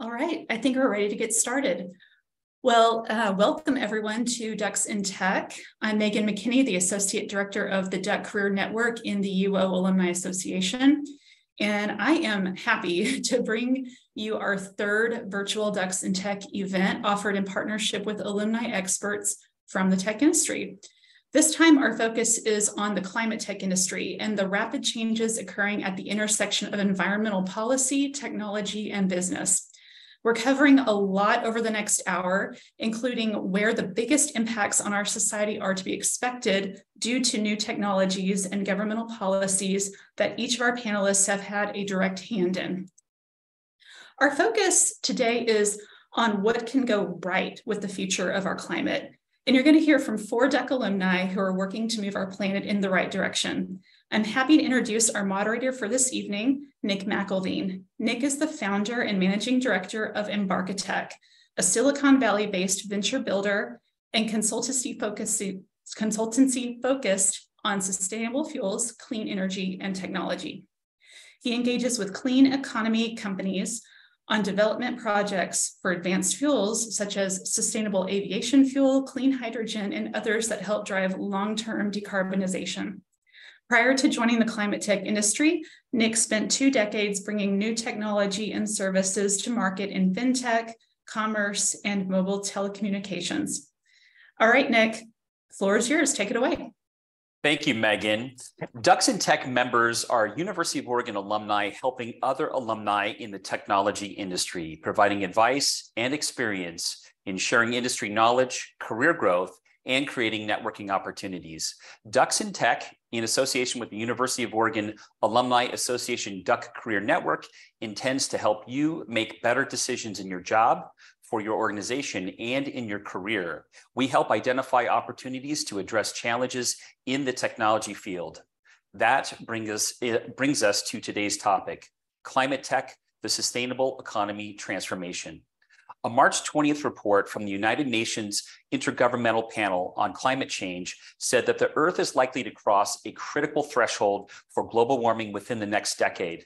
All right, I think we're ready to get started. Well, uh, welcome everyone to Ducks in Tech. I'm Megan McKinney, the Associate Director of the Duck Career Network in the UO Alumni Association. And I am happy to bring you our third virtual Ducks in Tech event offered in partnership with alumni experts from the tech industry. This time, our focus is on the climate tech industry and the rapid changes occurring at the intersection of environmental policy, technology, and business. We're covering a lot over the next hour, including where the biggest impacts on our society are to be expected due to new technologies and governmental policies that each of our panelists have had a direct hand in. Our focus today is on what can go right with the future of our climate and you're going to hear from four Duck alumni who are working to move our planet in the right direction. I'm happy to introduce our moderator for this evening, Nick Macilveen. Nick is the founder and managing director of Embarkatech, a Silicon Valley based venture builder and consultancy focused, consultancy focused on sustainable fuels, clean energy, and technology. He engages with clean economy companies on development projects for advanced fuels, such as sustainable aviation fuel, clean hydrogen, and others that help drive long term decarbonization. Prior to joining the climate tech industry, Nick spent two decades bringing new technology and services to market in fintech, commerce, and mobile telecommunications. All right, Nick, floor is yours. Take it away. Thank you, Megan. Ducks and Tech members are University of Oregon alumni helping other alumni in the technology industry, providing advice and experience in sharing industry knowledge, career growth, and creating networking opportunities. Ducks in Tech, in association with the University of Oregon Alumni Association Duck Career Network, intends to help you make better decisions in your job, for your organization and in your career. We help identify opportunities to address challenges in the technology field. That brings us, brings us to today's topic, climate tech, the sustainable economy transformation. A March 20th report from the United Nations Intergovernmental Panel on Climate Change said that the Earth is likely to cross a critical threshold for global warming within the next decade.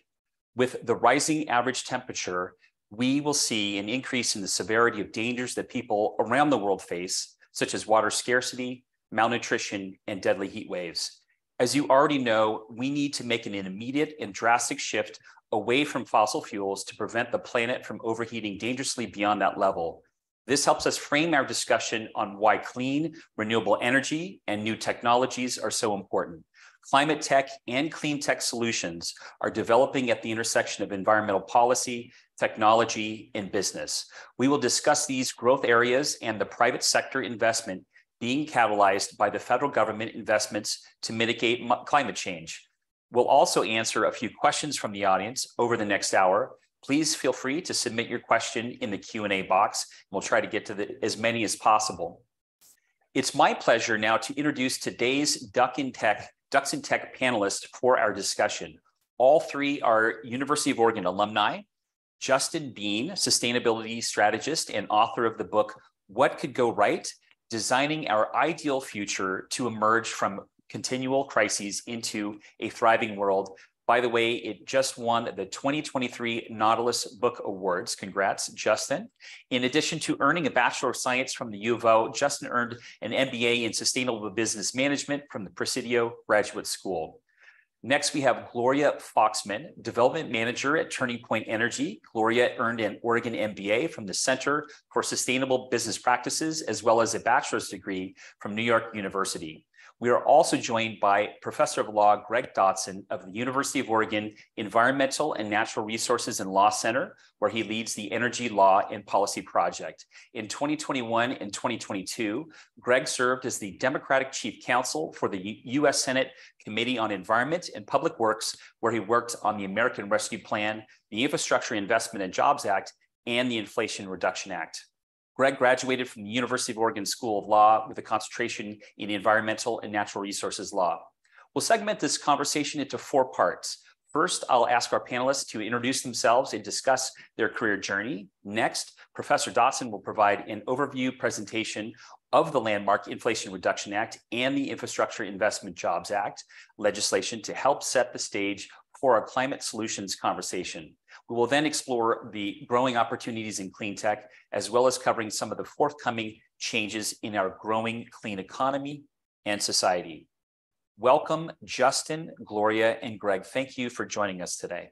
With the rising average temperature we will see an increase in the severity of dangers that people around the world face, such as water scarcity, malnutrition, and deadly heat waves. As you already know, we need to make an immediate and drastic shift away from fossil fuels to prevent the planet from overheating dangerously beyond that level. This helps us frame our discussion on why clean, renewable energy and new technologies are so important. Climate tech and clean tech solutions are developing at the intersection of environmental policy, technology, and business. We will discuss these growth areas and the private sector investment being catalyzed by the federal government investments to mitigate climate change. We'll also answer a few questions from the audience over the next hour. Please feel free to submit your question in the Q&A box. And we'll try to get to the, as many as possible. It's my pleasure now to introduce today's Duck in Tech, Ducks in Tech panelists for our discussion. All three are University of Oregon alumni Justin Bean, sustainability strategist and author of the book, What Could Go Right? Designing Our Ideal Future to Emerge from Continual Crises into a Thriving World. By the way, it just won the 2023 Nautilus Book Awards. Congrats, Justin. In addition to earning a Bachelor of Science from the U of O, Justin earned an MBA in Sustainable Business Management from the Presidio Graduate School. Next, we have Gloria Foxman, Development Manager at Turning Point Energy. Gloria earned an Oregon MBA from the Center for Sustainable Business Practices, as well as a bachelor's degree from New York University. We are also joined by Professor of Law Greg Dotson of the University of Oregon Environmental and Natural Resources and Law Center, where he leads the Energy Law and Policy Project. In 2021 and 2022, Greg served as the Democratic Chief Counsel for the U U.S. Senate Committee on Environment and Public Works, where he worked on the American Rescue Plan, the Infrastructure Investment and Jobs Act, and the Inflation Reduction Act. Greg graduated from the University of Oregon School of Law with a concentration in environmental and natural resources law. We'll segment this conversation into four parts. First, I'll ask our panelists to introduce themselves and discuss their career journey. Next, Professor Dotson will provide an overview presentation of the landmark Inflation Reduction Act and the Infrastructure Investment Jobs Act legislation to help set the stage for our climate solutions conversation. We will then explore the growing opportunities in clean tech, as well as covering some of the forthcoming changes in our growing clean economy and society. Welcome, Justin, Gloria, and Greg. Thank you for joining us today.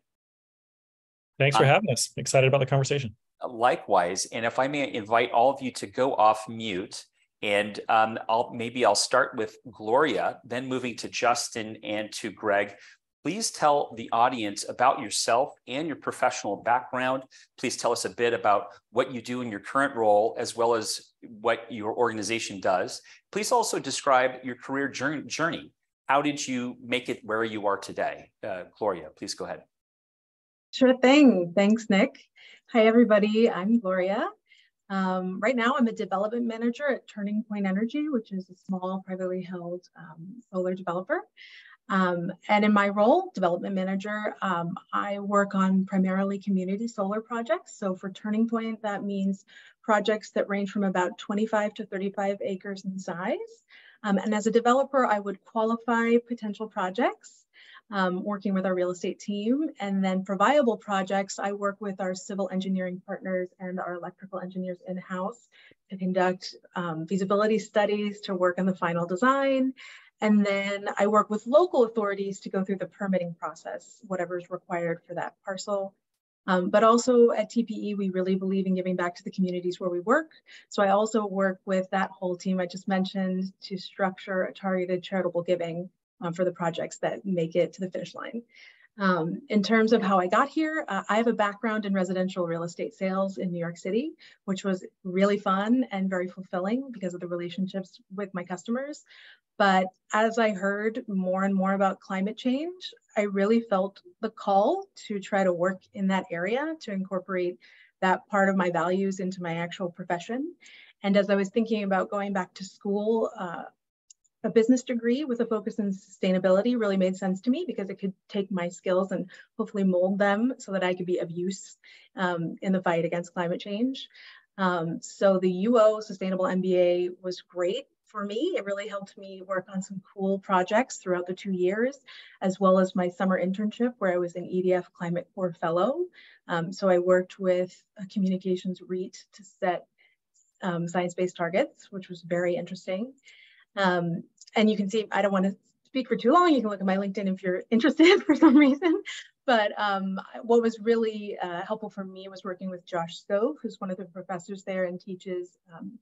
Thanks for um, having us. Excited about the conversation. Likewise, and if I may invite all of you to go off mute, and um, I'll maybe I'll start with Gloria, then moving to Justin and to Greg. Please tell the audience about yourself and your professional background. Please tell us a bit about what you do in your current role, as well as what your organization does. Please also describe your career journey. How did you make it where you are today? Uh, Gloria, please go ahead. Sure thing. Thanks, Nick. Hi, everybody. I'm Gloria. Um, right now, I'm a development manager at Turning Point Energy, which is a small privately held um, solar developer. Um, and in my role, development manager, um, I work on primarily community solar projects. So for Turning Point, that means projects that range from about 25 to 35 acres in size. Um, and as a developer, I would qualify potential projects um, working with our real estate team. And then for viable projects, I work with our civil engineering partners and our electrical engineers in-house to conduct um, feasibility studies, to work on the final design, and then I work with local authorities to go through the permitting process, whatever is required for that parcel. Um, but also at TPE, we really believe in giving back to the communities where we work. So I also work with that whole team I just mentioned to structure a targeted charitable giving um, for the projects that make it to the finish line. Um, in terms of how I got here, uh, I have a background in residential real estate sales in New York City, which was really fun and very fulfilling because of the relationships with my customers. But as I heard more and more about climate change, I really felt the call to try to work in that area to incorporate that part of my values into my actual profession. And as I was thinking about going back to school, uh, a business degree with a focus in sustainability really made sense to me because it could take my skills and hopefully mold them so that I could be of use um, in the fight against climate change. Um, so the UO Sustainable MBA was great for me. It really helped me work on some cool projects throughout the two years, as well as my summer internship where I was an EDF Climate Corps Fellow. Um, so I worked with a communications REIT to set um, science-based targets, which was very interesting. Um, and you can see, I don't want to speak for too long. You can look at my LinkedIn if you're interested for some reason. But um, what was really uh, helpful for me was working with Josh Skov, who's one of the professors there and teaches um,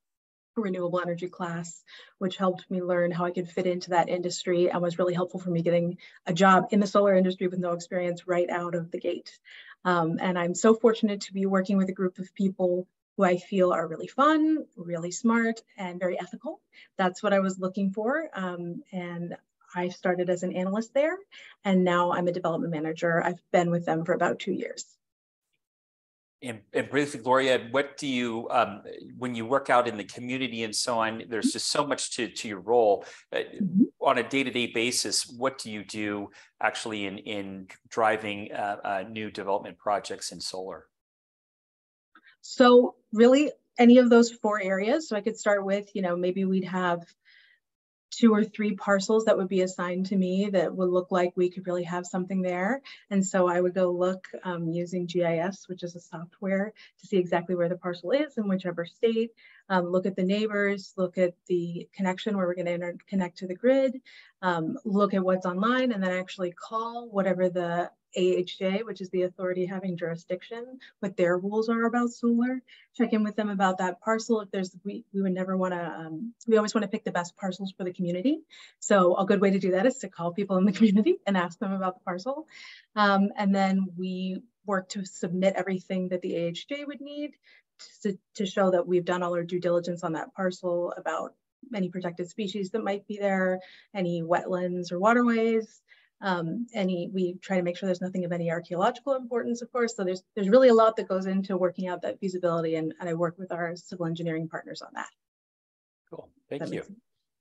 renewable energy class, which helped me learn how I could fit into that industry and was really helpful for me getting a job in the solar industry with no experience right out of the gate. Um, and I'm so fortunate to be working with a group of people who I feel are really fun, really smart, and very ethical. That's what I was looking for. Um, and I started as an analyst there, and now I'm a development manager. I've been with them for about two years. And, and briefly, Gloria, what do you, um, when you work out in the community and so on, there's just so much to, to your role. Uh, mm-hmm. On a day-to-day basis, what do you do actually in, in driving uh, uh, new development projects in solar? So really any of those four areas. So I could start with, you know, maybe we'd have two or three parcels that would be assigned to me that would look like we could really have something there. And so I would go look um, using GIS, which is a software, to see exactly where the parcel is in whichever state, um, look at the neighbors, look at the connection where we're going to connect to the grid, um, look at what's online, and then actually call whatever the AHJ, which is the authority having jurisdiction, what their rules are about solar. Check in with them about that parcel. If there's, we, we would never want to, um, we always want to pick the best parcels for the community. So a good way to do that is to call people in the community and ask them about the parcel. Um, and then we work to submit everything that the AHJ would need to, to show that we've done all our due diligence on that parcel about any protected species that might be there, any wetlands or waterways, um, any, we try to make sure there's nothing of any archaeological importance, of course. So there's there's really a lot that goes into working out that feasibility, and, and I work with our civil engineering partners on that. Cool, thank you.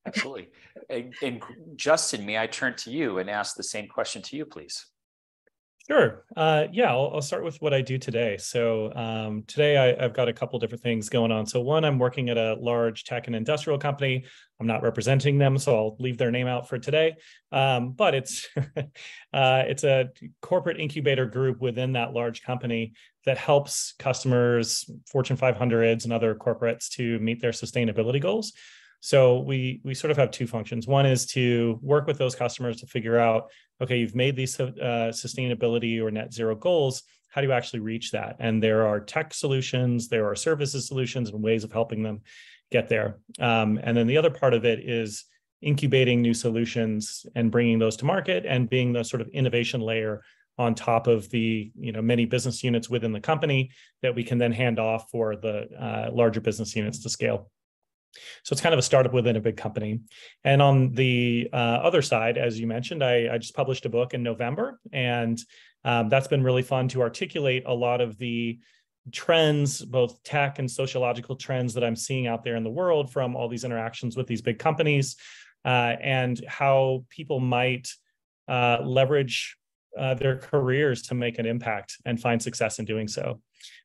Absolutely. and, and Justin, may I turn to you and ask the same question to you, please? Sure. Uh, yeah, I'll, I'll, start with what I do today. So um, today I, have got a couple different things going on. So one, I'm working at a large tech and industrial company. I'm not representing them, so I'll leave their name out for today. Um, but it's uh, it's a corporate incubator group within that large company that helps customers, Fortune 500s and other corporates to meet their sustainability goals. So we we sort of have two functions. One is to work with those customers to figure out, okay, you've made these uh, sustainability or net zero goals. How do you actually reach that? And there are tech solutions, there are services solutions, and ways of helping them get there. Um, and then the other part of it is incubating new solutions and bringing those to market and being the sort of innovation layer on top of the you know many business units within the company that we can then hand off for the uh, larger business units to scale. So it's kind of a startup within a big company. And on the uh, other side, as you mentioned, I, I, just published a book in November, and um, that's been really fun to articulate a lot of the trends, both tech and sociological trends that I'm seeing out there in the world from all these interactions with these big companies, uh, and how people might uh, leverage uh, their careers to make an impact and find success in doing so.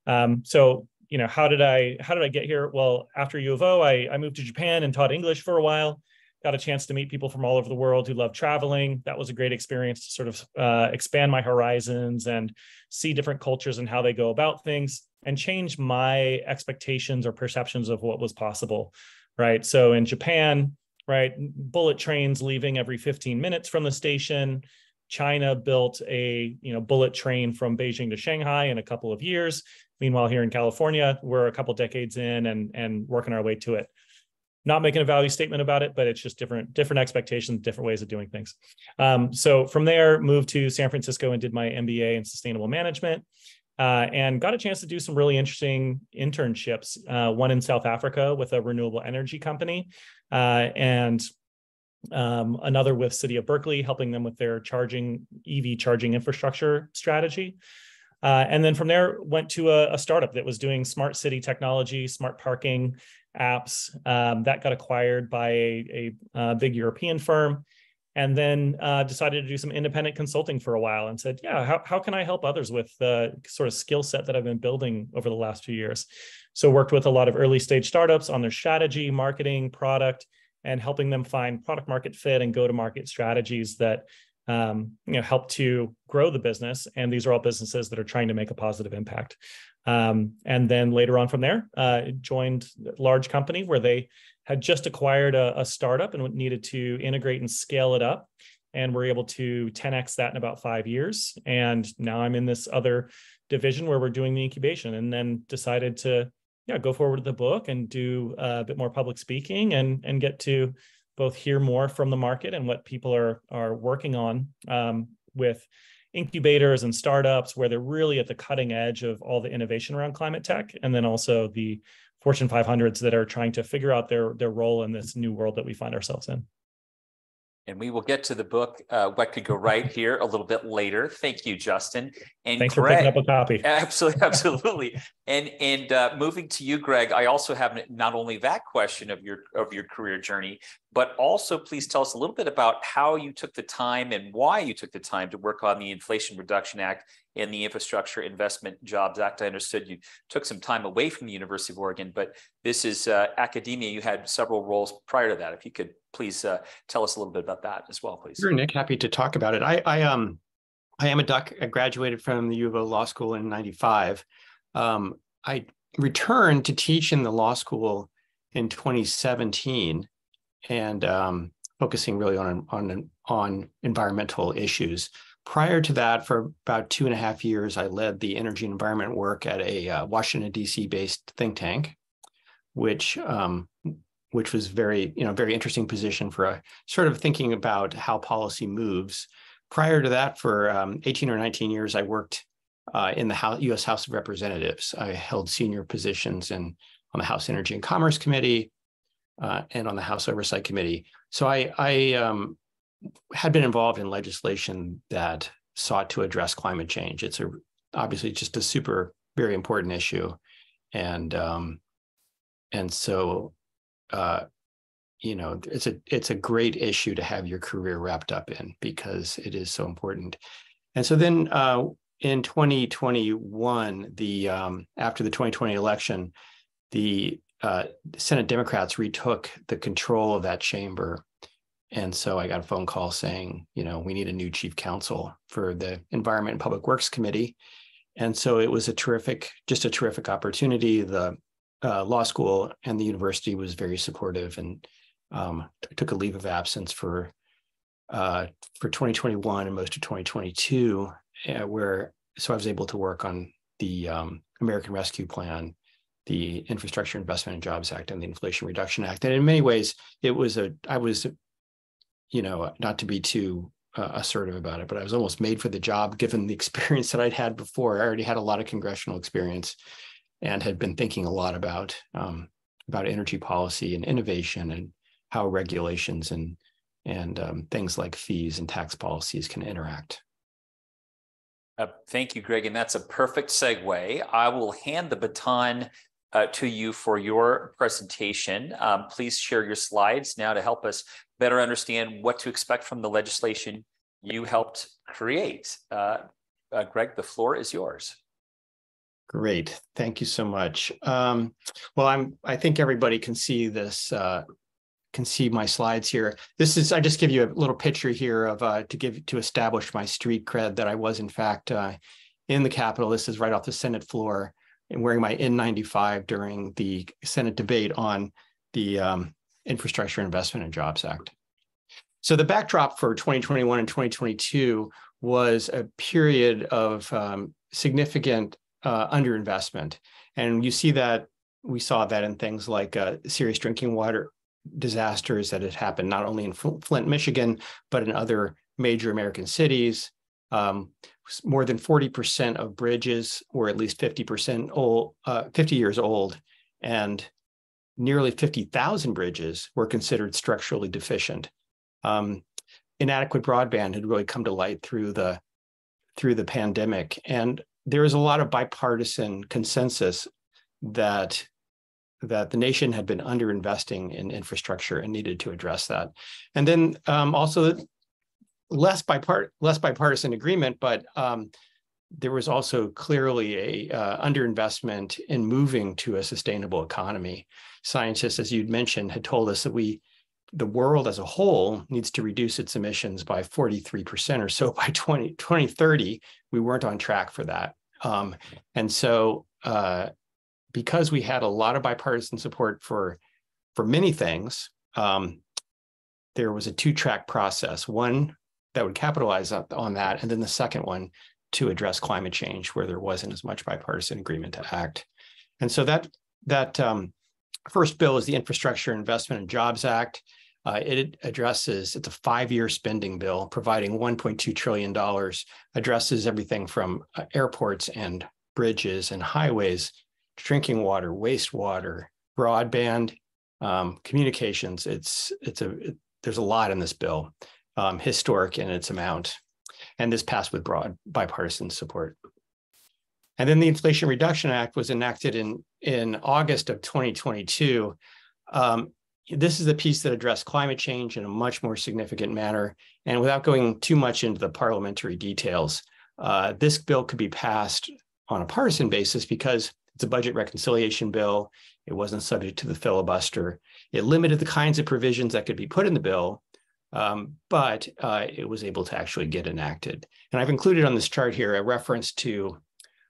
Um, so you know, how did I how did I get here? Well, after U of O, I, I moved to Japan and taught English for a while. Got a chance to meet people from all over the world who love traveling. That was a great experience to sort of uh, expand my horizons and see different cultures and how they go about things and change my expectations or perceptions of what was possible. Right. So in Japan, right, bullet trains leaving every 15 minutes from the station. China built a you know bullet train from Beijing to Shanghai in a couple of years. Meanwhile, here in California, we're a couple decades in and and working our way to it. Not making a value statement about it, but it's just different different expectations, different ways of doing things. Um, so from there, moved to San Francisco and did my MBA in sustainable management. Uh, and got a chance to do some really interesting internships. Uh, one in South Africa with a renewable energy company, uh, and um, another with City of Berkeley, helping them with their charging EV charging infrastructure strategy. Uh, and then from there, went to a, a, startup that was doing smart city technology, smart parking apps. Um, that got acquired by a, a, a, big European firm. And then uh, decided to do some independent consulting for a while and said, yeah, how, how can I help others with the sort of skill set that I've been building over the last few years? So worked with a lot of early stage startups on their strategy, marketing, product, and helping them find product market fit and go to market strategies that um, you know help to grow the business. And these are all businesses that are trying to make a positive impact. Um, and then later on from there uh, joined a large company where they had just acquired a, a, startup and needed to integrate and scale it up. And we're able to 10x that in about five years. And now i'm in this other division where we're doing the incubation and then decided to yeah go forward with the book and do a bit more public speaking and and get to both hear more from the market and what people are are working on um, with incubators and startups where they're really at the cutting edge of all the innovation around climate tech and then also the fortune 500s that are trying to figure out their their role in this new world that we find ourselves in and we will get to the book uh, what could go right here a little bit later thank you justin and thanks greg, for picking up a copy absolutely absolutely and and uh, moving to you greg i also have not only that question of your of your career journey but also please tell us a little bit about how you took the time and why you took the time to work on the inflation reduction act and the Infrastructure Investment Jobs Act. I understood you took some time away from the University of Oregon, but this is uh, academia. You had several roles prior to that. If you could please uh, tell us a little bit about that as well, please. Sure, Nick. Happy to talk about it. I, I um, I am a duck. I graduated from the U of O Law School in '95. Um, I returned to teach in the law school in 2017, and um, focusing really on on on environmental issues. Prior to that, for about two and a half years, I led the energy and environment work at a uh, Washington D.C. based think tank, which um, which was very you know very interesting position for a sort of thinking about how policy moves. Prior to that, for um, 18 or 19 years, I worked uh, in the House, U.S. House of Representatives. I held senior positions in on the House Energy and Commerce Committee uh, and on the House Oversight Committee. So I, I um, had been involved in legislation that sought to address climate change. It's a obviously just a super very important issue, and um, and so uh, you know it's a it's a great issue to have your career wrapped up in because it is so important. And so then uh, in 2021, the um, after the 2020 election, the uh, Senate Democrats retook the control of that chamber. And so I got a phone call saying, you know, we need a new chief counsel for the Environment and Public Works Committee. And so it was a terrific, just a terrific opportunity. The uh, law school and the university was very supportive and um, took a leave of absence for uh, for 2021 and most of 2022, uh, where so I was able to work on the um, American Rescue Plan, the Infrastructure Investment and Jobs Act, and the Inflation Reduction Act. And in many ways, it was a I was, you know, not to be too uh, assertive about it, but I was almost made for the job given the experience that I'd had before. I already had a lot of congressional experience and had been thinking a lot about um, about energy policy and innovation and how regulations and and um, things like fees and tax policies can interact. Uh, thank you, Greg. And that's a perfect segue. I will hand the baton uh, to you for your presentation. Um, please share your slides now to help us better understand what to expect from the legislation you helped create. Uh, uh Greg, the floor is yours. Great, thank you so much. Um, well, I'm. I think everybody can see this uh, can see my slides here. This is, I just give you a little picture here of uh, to give to establish my street cred that I was in fact uh, in the Capitol. This is right off the Senate floor and wearing my N95 during the Senate debate on the um, Infrastructure Investment and Jobs Act. So the backdrop for 2021 and 2022 was a period of um, significant uh, underinvestment. And you see that we saw that in things like uh, serious drinking water disasters that had happened not only in Flint, Michigan, but in other major American cities. Um, more than 40% of bridges were at least 50% old, uh, 50 years old, and nearly 50,000 bridges were considered structurally deficient. Um, inadequate broadband had really come to light through the through the pandemic, and there is a lot of bipartisan consensus that that the nation had been underinvesting in infrastructure and needed to address that. And then um, also less bipart less bipartisan agreement, but um, there was also clearly a uh, underinvestment in moving to a sustainable economy. Scientists, as you'd mentioned, had told us that we the world as a whole needs to reduce its emissions by 43% or so by 20, 2030. We weren't on track for that. Um, and so uh, because we had a lot of bipartisan support for for many things, um, there was a two-track process. One that would capitalize on that, and then the second one to address climate change, where there wasn't as much bipartisan agreement to act. And so that that um, first bill is the Infrastructure Investment and Jobs Act. Uh, it addresses it's a five-year spending bill, providing 1.2 trillion dollars. Addresses everything from uh, airports and bridges and highways drinking water, wastewater, broadband, um, communications. It's it's a it, there's a lot in this bill, um, historic in its amount, and this passed with broad bipartisan support. And then the Inflation Reduction Act was enacted in in August of 2022. Um, this is the piece that addressed climate change in a much more significant manner. And without going too much into the parliamentary details, uh, this bill could be passed on a partisan basis because it's a budget reconciliation bill. It wasn't subject to the filibuster. It limited the kinds of provisions that could be put in the bill, um, but uh, it was able to actually get enacted. And I've included on this chart here a reference to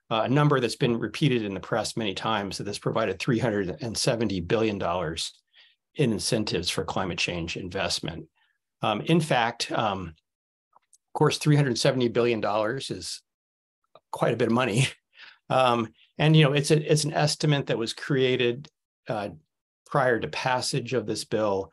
uh, a number that's been repeated in the press many times that this provided $370 billion incentives for climate change investment. Um, in fact, um, of course, $370 billion is quite a bit of money. Um, and you know, it's a it's an estimate that was created uh, prior to passage of this bill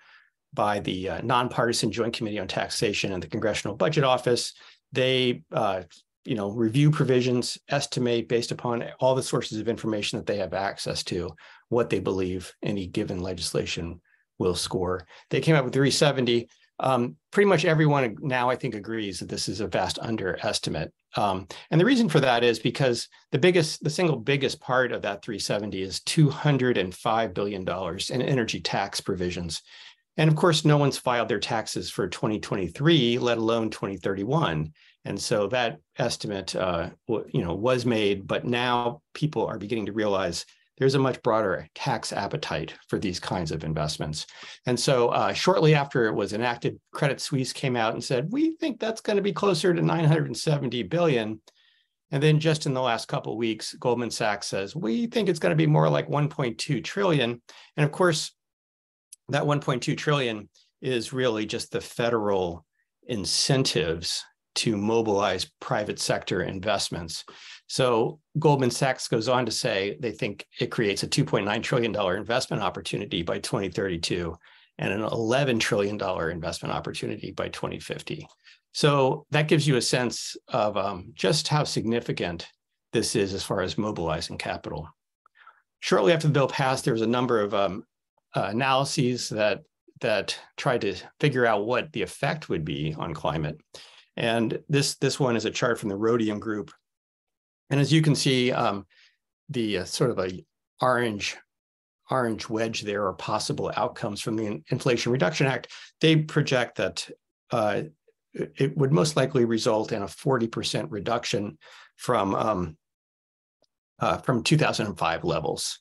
by the uh, nonpartisan Joint Committee on Taxation and the Congressional Budget Office. They uh, you know review provisions, estimate based upon all the sources of information that they have access to what they believe any given legislation will score. They came up with 370 um, pretty much everyone now I think agrees that this is a vast underestimate. Um, and the reason for that is because the biggest, the single biggest part of that 370 is $205 billion in energy tax provisions. And of course, no one's filed their taxes for 2023, let alone 2031. And so that estimate, uh, you know, was made, but now people are beginning to realize there's a much broader tax appetite for these kinds of investments. And so uh, shortly after it was enacted, Credit Suisse came out and said, we think that's going to be closer to 970 billion. And then just in the last couple of weeks, Goldman Sachs says, we think it's going to be more like 1.2 trillion. And of course, that 1.2 trillion is really just the federal incentives to mobilize private sector investments. So Goldman Sachs goes on to say they think it creates a $2.9 trillion investment opportunity by 2032 and an $11 trillion investment opportunity by 2050. So that gives you a sense of um, just how significant this is as far as mobilizing capital. Shortly after the bill passed, there was a number of um, uh, analyses that that tried to figure out what the effect would be on climate. And this, this one is a chart from the Rhodium Group. And as you can see, um, the uh, sort of a orange orange wedge there are possible outcomes from the Inflation Reduction Act. They project that uh, it would most likely result in a 40% reduction from um, uh, from 2005 levels.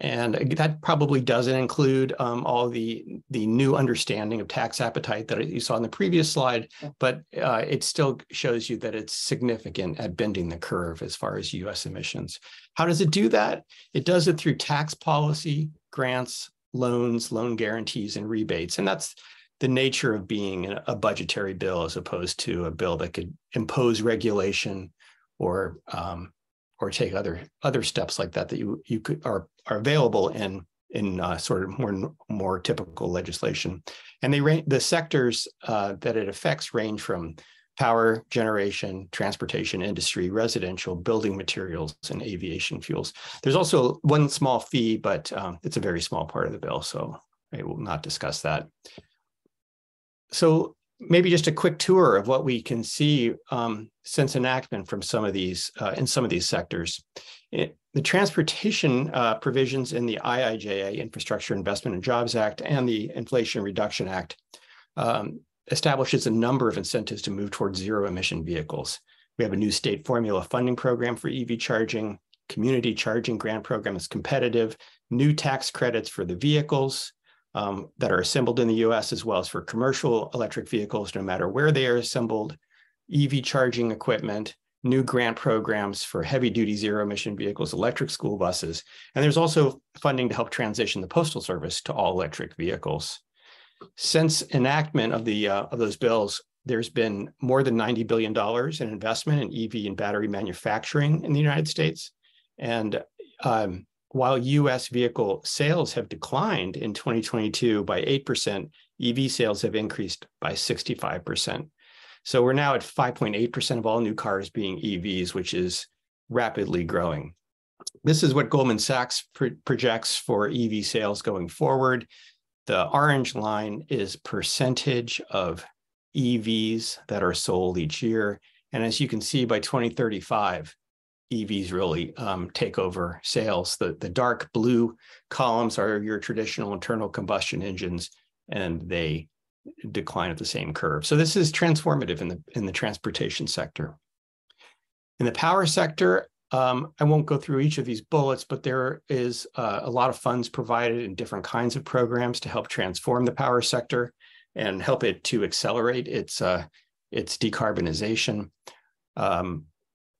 And that probably doesn't include um, all the, the new understanding of tax appetite that you saw in the previous slide, but uh, it still shows you that it's significant at bending the curve as far as US emissions. How does it do that? It does it through tax policy, grants, loans, loan guarantees, and rebates. And that's the nature of being a budgetary bill as opposed to a bill that could impose regulation or um, or take other other steps like that that you you could are are available in in uh, sort of more more typical legislation, and they range the sectors uh, that it affects range from power generation, transportation industry, residential, building materials, and aviation fuels. There's also one small fee, but um, it's a very small part of the bill, so I will not discuss that. So maybe just a quick tour of what we can see um, since enactment from some of these uh, in some of these sectors. It, the transportation uh, provisions in the IIJA, Infrastructure Investment and Jobs Act, and the Inflation Reduction Act um, establishes a number of incentives to move towards zero emission vehicles. We have a new state formula funding program for EV charging, community charging grant program is competitive, new tax credits for the vehicles, um, that are assembled in the US, as well as for commercial electric vehicles, no matter where they are assembled, EV charging equipment, new grant programs for heavy duty zero emission vehicles, electric school buses. And there's also funding to help transition the Postal Service to all electric vehicles. Since enactment of, the, uh, of those bills, there's been more than $90 billion in investment in EV and battery manufacturing in the United States. And um, while US vehicle sales have declined in 2022 by 8%, EV sales have increased by 65%. So we're now at 5.8% of all new cars being EVs, which is rapidly growing. This is what Goldman Sachs pro projects for EV sales going forward. The orange line is percentage of EVs that are sold each year. And as you can see, by 2035, EVs really um, take over sales. The, the dark blue columns are your traditional internal combustion engines, and they decline at the same curve. So this is transformative in the, in the transportation sector. In the power sector, um, I won't go through each of these bullets, but there is uh, a lot of funds provided in different kinds of programs to help transform the power sector and help it to accelerate its, uh, its decarbonization. Um,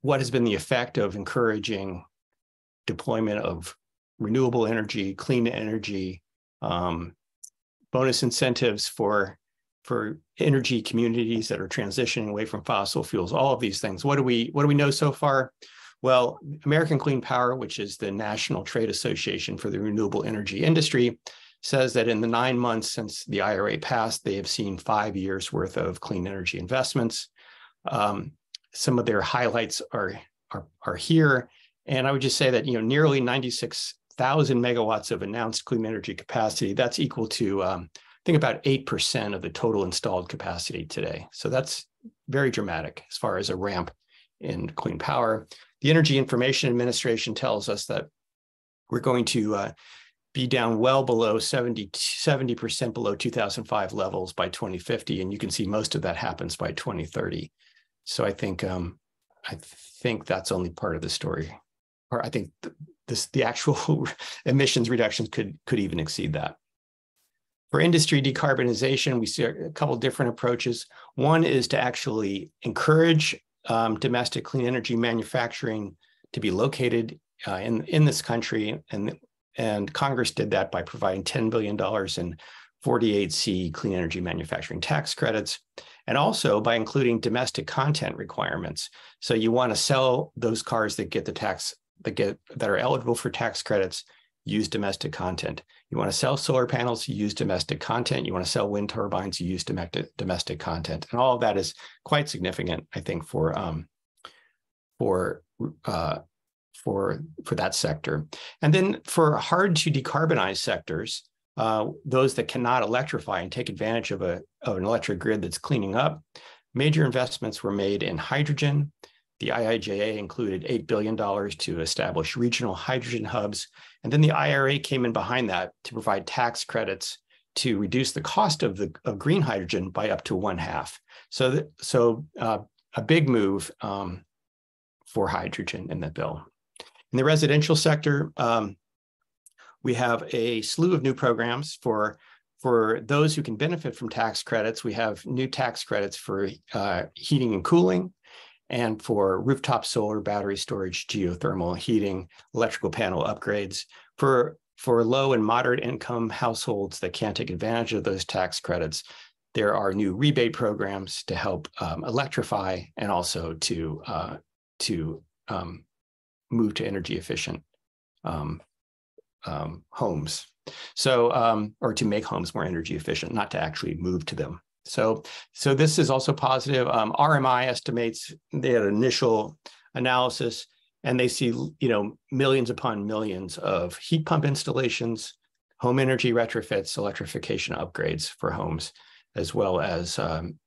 what has been the effect of encouraging deployment of renewable energy, clean energy, um, bonus incentives for for energy communities that are transitioning away from fossil fuels, all of these things. What do we what do we know so far? Well, American Clean Power, which is the National Trade Association for the renewable energy industry, says that in the nine months since the IRA passed, they have seen five years worth of clean energy investments. Um, some of their highlights are, are, are here. And I would just say that, you know, nearly 96,000 megawatts of announced clean energy capacity, that's equal to, um, I think about 8% of the total installed capacity today. So that's very dramatic as far as a ramp in clean power. The Energy Information Administration tells us that we're going to uh, be down well below 70, 70% below 2005 levels by 2050. And you can see most of that happens by 2030. So I think um, I think that's only part of the story, or I think th- this the actual emissions reductions could could even exceed that. For industry decarbonization, we see a couple different approaches. One is to actually encourage um, domestic clean energy manufacturing to be located uh, in in this country, and and Congress did that by providing $10 billion in 48C clean energy manufacturing tax credits, and also by including domestic content requirements. So you want to sell those cars that get the tax that get that are eligible for tax credits use domestic content. You want to sell solar panels, use domestic content. You want to sell wind turbines, use domestic domestic content, and all of that is quite significant, I think, for um, for uh, for for that sector. And then for hard to decarbonize sectors, uh, those that cannot electrify and take advantage of a of an electric grid that's cleaning up, major investments were made in hydrogen. The IIJA included $8 billion to establish regional hydrogen hubs and then the IRA came in behind that to provide tax credits to reduce the cost of the of green hydrogen by up to one half. So, that, so uh, a big move um, for hydrogen in the bill. In the residential sector, um, we have a slew of new programs for for those who can benefit from tax credits. We have new tax credits for uh, heating and cooling, and for rooftop solar, battery storage, geothermal heating, electrical panel upgrades. For, for low and moderate income households that can't take advantage of those tax credits, there are new rebate programs to help um, electrify and also to, uh, to um, move to energy efficient um, um homes. So, um, or to make homes more energy efficient, not to actually move to them. So, so this is also positive. Um, RMI estimates they had initial analysis, and they see you know millions upon millions of heat pump installations, home energy retrofits, electrification upgrades for homes, as well as um,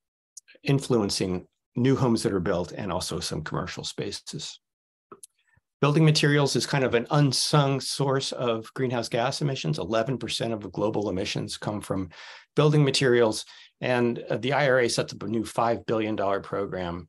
influencing new homes that are built and also some commercial spaces. Building materials is kind of an unsung source of greenhouse gas emissions. 11% of global emissions come from building materials. And uh, the IRA sets up a new $5 billion program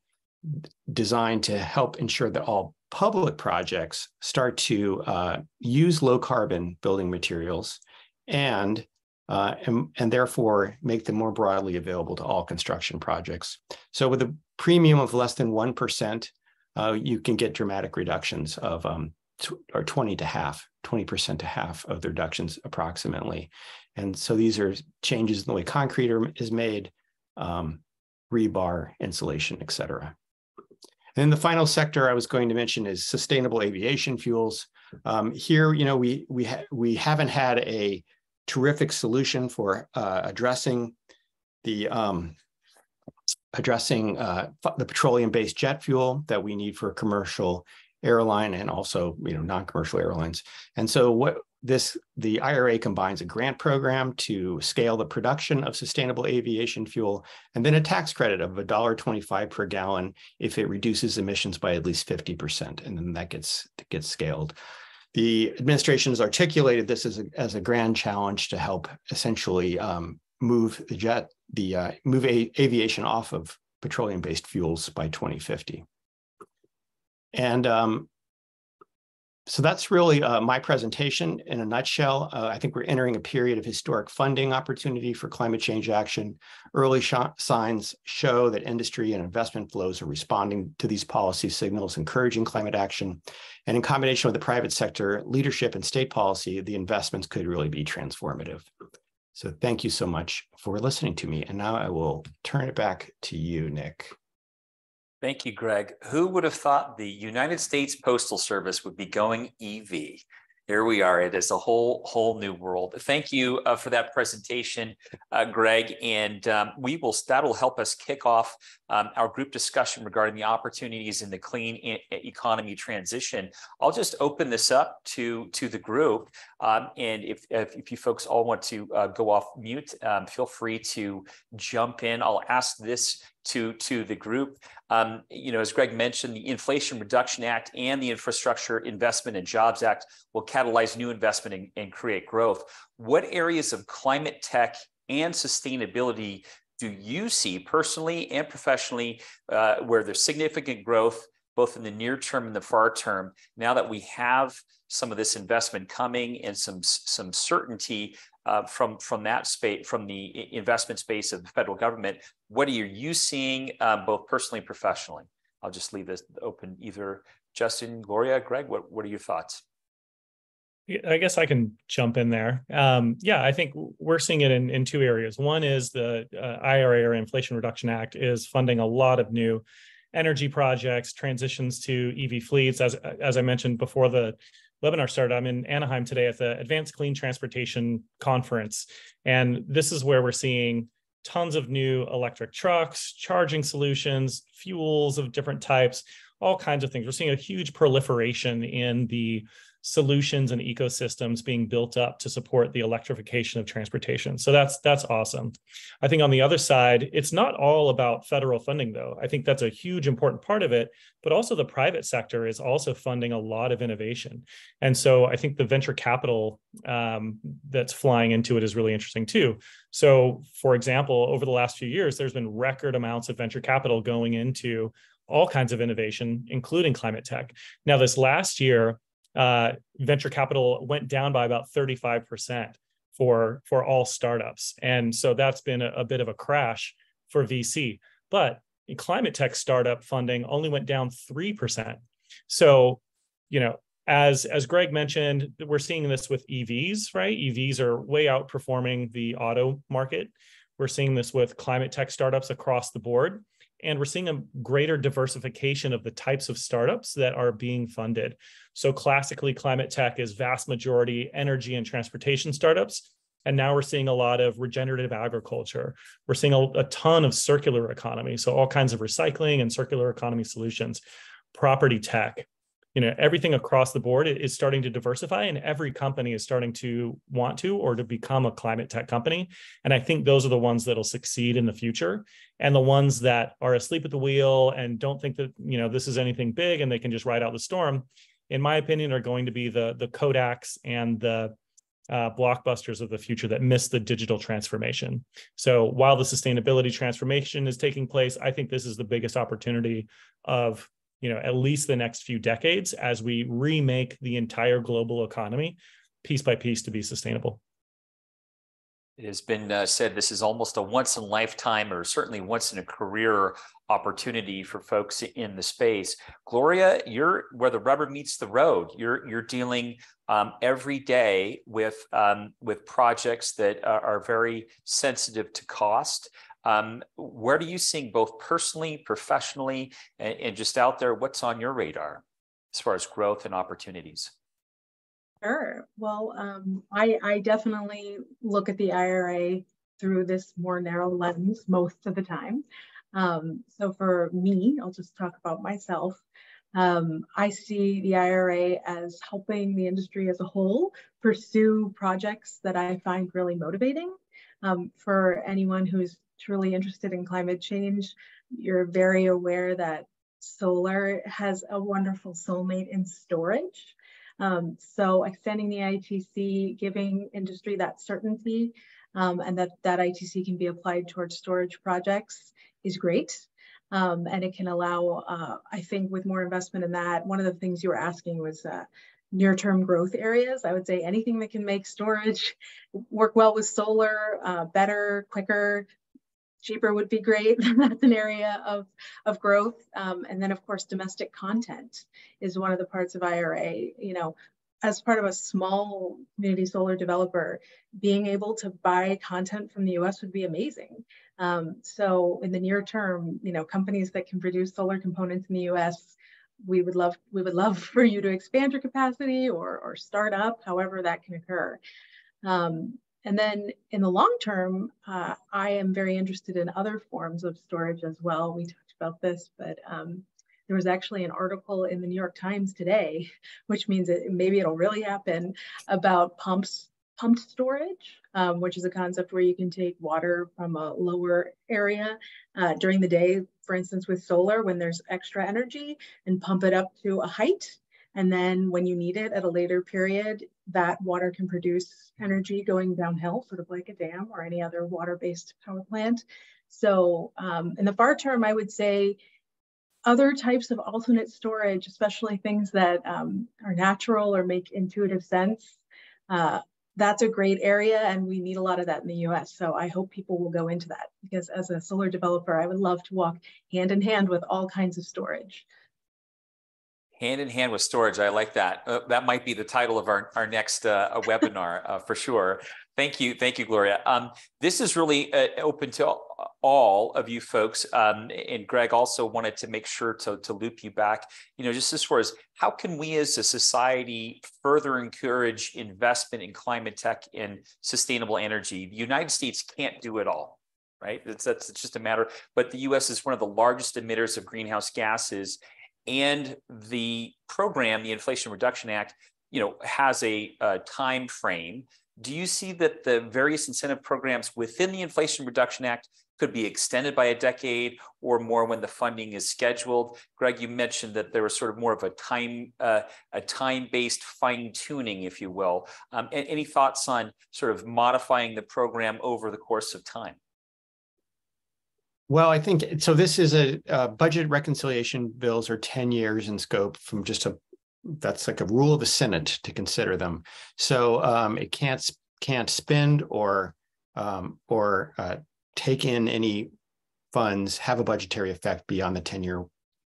designed to help ensure that all public projects start to uh, use low carbon building materials and, uh, and, and therefore make them more broadly available to all construction projects. So with a premium of less than 1%, uh, you can get dramatic reductions of um, or 20 to half, 20% to half of the reductions approximately. And so these are changes in the way concrete are, is made, um, rebar, insulation, et cetera. And then the final sector I was going to mention is sustainable aviation fuels. Um, here, you know, we we ha we haven't had a terrific solution for uh, addressing the um, addressing uh, the petroleum-based jet fuel that we need for commercial airline and also you know non-commercial airlines. And so what this the IRA combines a grant program to scale the production of sustainable aviation fuel and then a tax credit of $1.25 per gallon if it reduces emissions by at least 50% and then that gets gets scaled. The administration has articulated this as a, as a grand challenge to help essentially um, move the jet the uh, move a, aviation off of petroleum-based fuels by 2050. And um, so that's really uh, my presentation in a nutshell. Uh, I think we're entering a period of historic funding opportunity for climate change action. Early sh signs show that industry and investment flows are responding to these policy signals, encouraging climate action. And in combination with the private sector leadership and state policy, the investments could really be transformative. So thank you so much for listening to me. And now I will turn it back to you, Nick. Thank you, Greg. Who would have thought the United States Postal Service would be going EV? Here we are. It is a whole whole new world. Thank you uh, for that presentation, uh, Greg. And um, we will that'll help us kick off um, our group discussion regarding the opportunities in the clean e economy transition. I'll just open this up to to the group, um, and if, if, if you folks all want to uh, go off mute, um, feel free to jump in. I'll ask this to to the group. Um, you know, as Greg mentioned, the Inflation Reduction Act and the Infrastructure Investment and Jobs Act will catalyze new investment and, and create growth. What areas of climate tech and sustainability do you see personally and professionally uh, where there's significant growth both in the near term and the far term now that we have some of this investment coming and some some certainty uh, from from that space from the investment space of the federal government what are you seeing um, both personally and professionally i'll just leave this open either justin gloria greg what, what are your thoughts I guess I can jump in there. Um, yeah, I think we're seeing it in, in two areas. One is the uh, IRA or Inflation Reduction Act is funding a lot of new energy projects, transitions to EV fleets. As as I mentioned before the webinar started, I'm in Anaheim today at the Advanced Clean Transportation Conference, and this is where we're seeing tons of new electric trucks, charging solutions, fuels of different types, all kinds of things. We're seeing a huge proliferation in the solutions and ecosystems being built up to support the electrification of transportation. So that's that's awesome. I think on the other side, it's not all about federal funding though. I think that's a huge important part of it, but also the private sector is also funding a lot of innovation. And so I think the venture capital um, that's flying into it is really interesting too. So for example, over the last few years, there's been record amounts of venture capital going into all kinds of innovation, including climate tech. Now, this last year, uh, venture capital went down by about 35% for, for all startups. And so that's been a, a bit of a crash for VC. But climate tech startup funding only went down 3%. So, you know, as as Greg mentioned, we're seeing this with EVs, right? EVs are way outperforming the auto market. We're seeing this with climate tech startups across the board. And we're seeing a greater diversification of the types of startups that are being funded. So classically, climate tech is vast majority energy and transportation startups. And now we're seeing a lot of regenerative agriculture. We're seeing a, a ton of circular economy. So all kinds of recycling and circular economy solutions, property tech, you know everything across the board is starting to diversify and every company is starting to want to or to become a climate tech company and i think those are the ones that'll succeed in the future and the ones that are asleep at the wheel and don't think that you know this is anything big and they can just ride out the storm in my opinion are going to be the the kodaks and the uh, blockbusters of the future that miss the digital transformation. So while the sustainability transformation is taking place, I think this is the biggest opportunity of you know at least the next few decades as we remake the entire global economy piece by piece to be sustainable. It has been uh, said this is almost a once in a lifetime or certainly once in a career opportunity for folks in the space. Gloria you're where the rubber meets the road you're you're dealing um, every day with um, with projects that are, are very sensitive to cost um, where are you seeing both personally, professionally, and, and just out there? What's on your radar as far as growth and opportunities? Sure. Well, um, I, I definitely look at the IRA through this more narrow lens most of the time. Um, so for me, I'll just talk about myself. Um, I see the IRA as helping the industry as a whole pursue projects that I find really motivating. Um, for anyone who's truly interested in climate change, you're very aware that solar has a wonderful soulmate in storage. Um, so extending the ITC, giving industry that certainty um, and that that ITC can be applied towards storage projects is great. Um, and it can allow, uh, I think with more investment in that, one of the things you were asking was uh, near-term growth areas. I would say anything that can make storage work well with solar, uh, better, quicker, cheaper would be great. That's an area of, of growth. Um, and then of course, domestic content is one of the parts of IRA, you know, as part of a small community solar developer, being able to buy content from the US would be amazing. Um, so in the near term, you know, companies that can produce solar components in the US, we would love we would love for you to expand your capacity or, or start up, however that can occur. Um, and then in the long term, uh, I am very interested in other forms of storage as well. We talked about this, but um, there was actually an article in the New York Times today, which means that maybe it'll really happen about pumps, pumped storage, um, which is a concept where you can take water from a lower area uh, during the day, for instance, with solar when there's extra energy and pump it up to a height and then when you need it at a later period, that water can produce energy going downhill, sort of like a dam or any other water-based power plant. So um, in the far term, I would say other types of alternate storage, especially things that um, are natural or make intuitive sense, uh, that's a great area and we need a lot of that in the US. So I hope people will go into that because as a solar developer, I would love to walk hand in hand with all kinds of storage. Hand in hand with storage. I like that. Uh, that might be the title of our, our next uh, webinar uh, for sure. Thank you. Thank you, Gloria. Um, this is really uh, open to all of you folks. Um, and Greg also wanted to make sure to, to loop you back, you know, just as far as how can we as a society further encourage investment in climate tech and sustainable energy? The United States can't do it all right? That's it's just a matter. But the U.S. is one of the largest emitters of greenhouse gases, and the program, the Inflation Reduction Act, you know, has a, a time frame. Do you see that the various incentive programs within the Inflation Reduction Act could be extended by a decade or more when the funding is scheduled. Greg, you mentioned that there was sort of more of a time uh, a time based fine tuning, if you will. Um, any thoughts on sort of modifying the program over the course of time? Well, I think so. This is a, a budget reconciliation bills are 10 years in scope from just a that's like a rule of the Senate to consider them. So um, it can't can't spend or um, or uh, take in any funds have a budgetary effect beyond the 10 year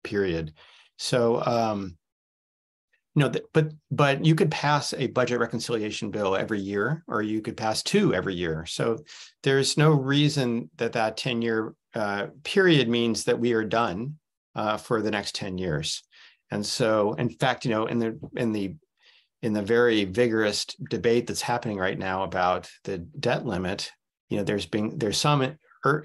period. So um, no, but but you could pass a budget reconciliation bill every year, or you could pass two every year. So there's no reason that that 10 year uh, period means that we are done uh, for the next 10 years. And so, in fact, you know, in the in the in the very vigorous debate that's happening right now about the debt limit, you know, there's been there's some,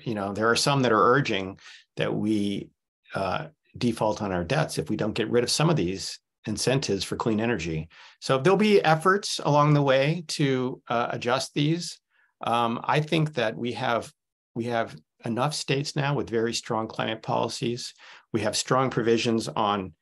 you know, there are some that are urging that we uh, default on our debts if we don't get rid of some of these incentives for clean energy. So there'll be efforts along the way to uh, adjust these. Um, I think that we have we have enough states now with very strong climate policies. We have strong provisions on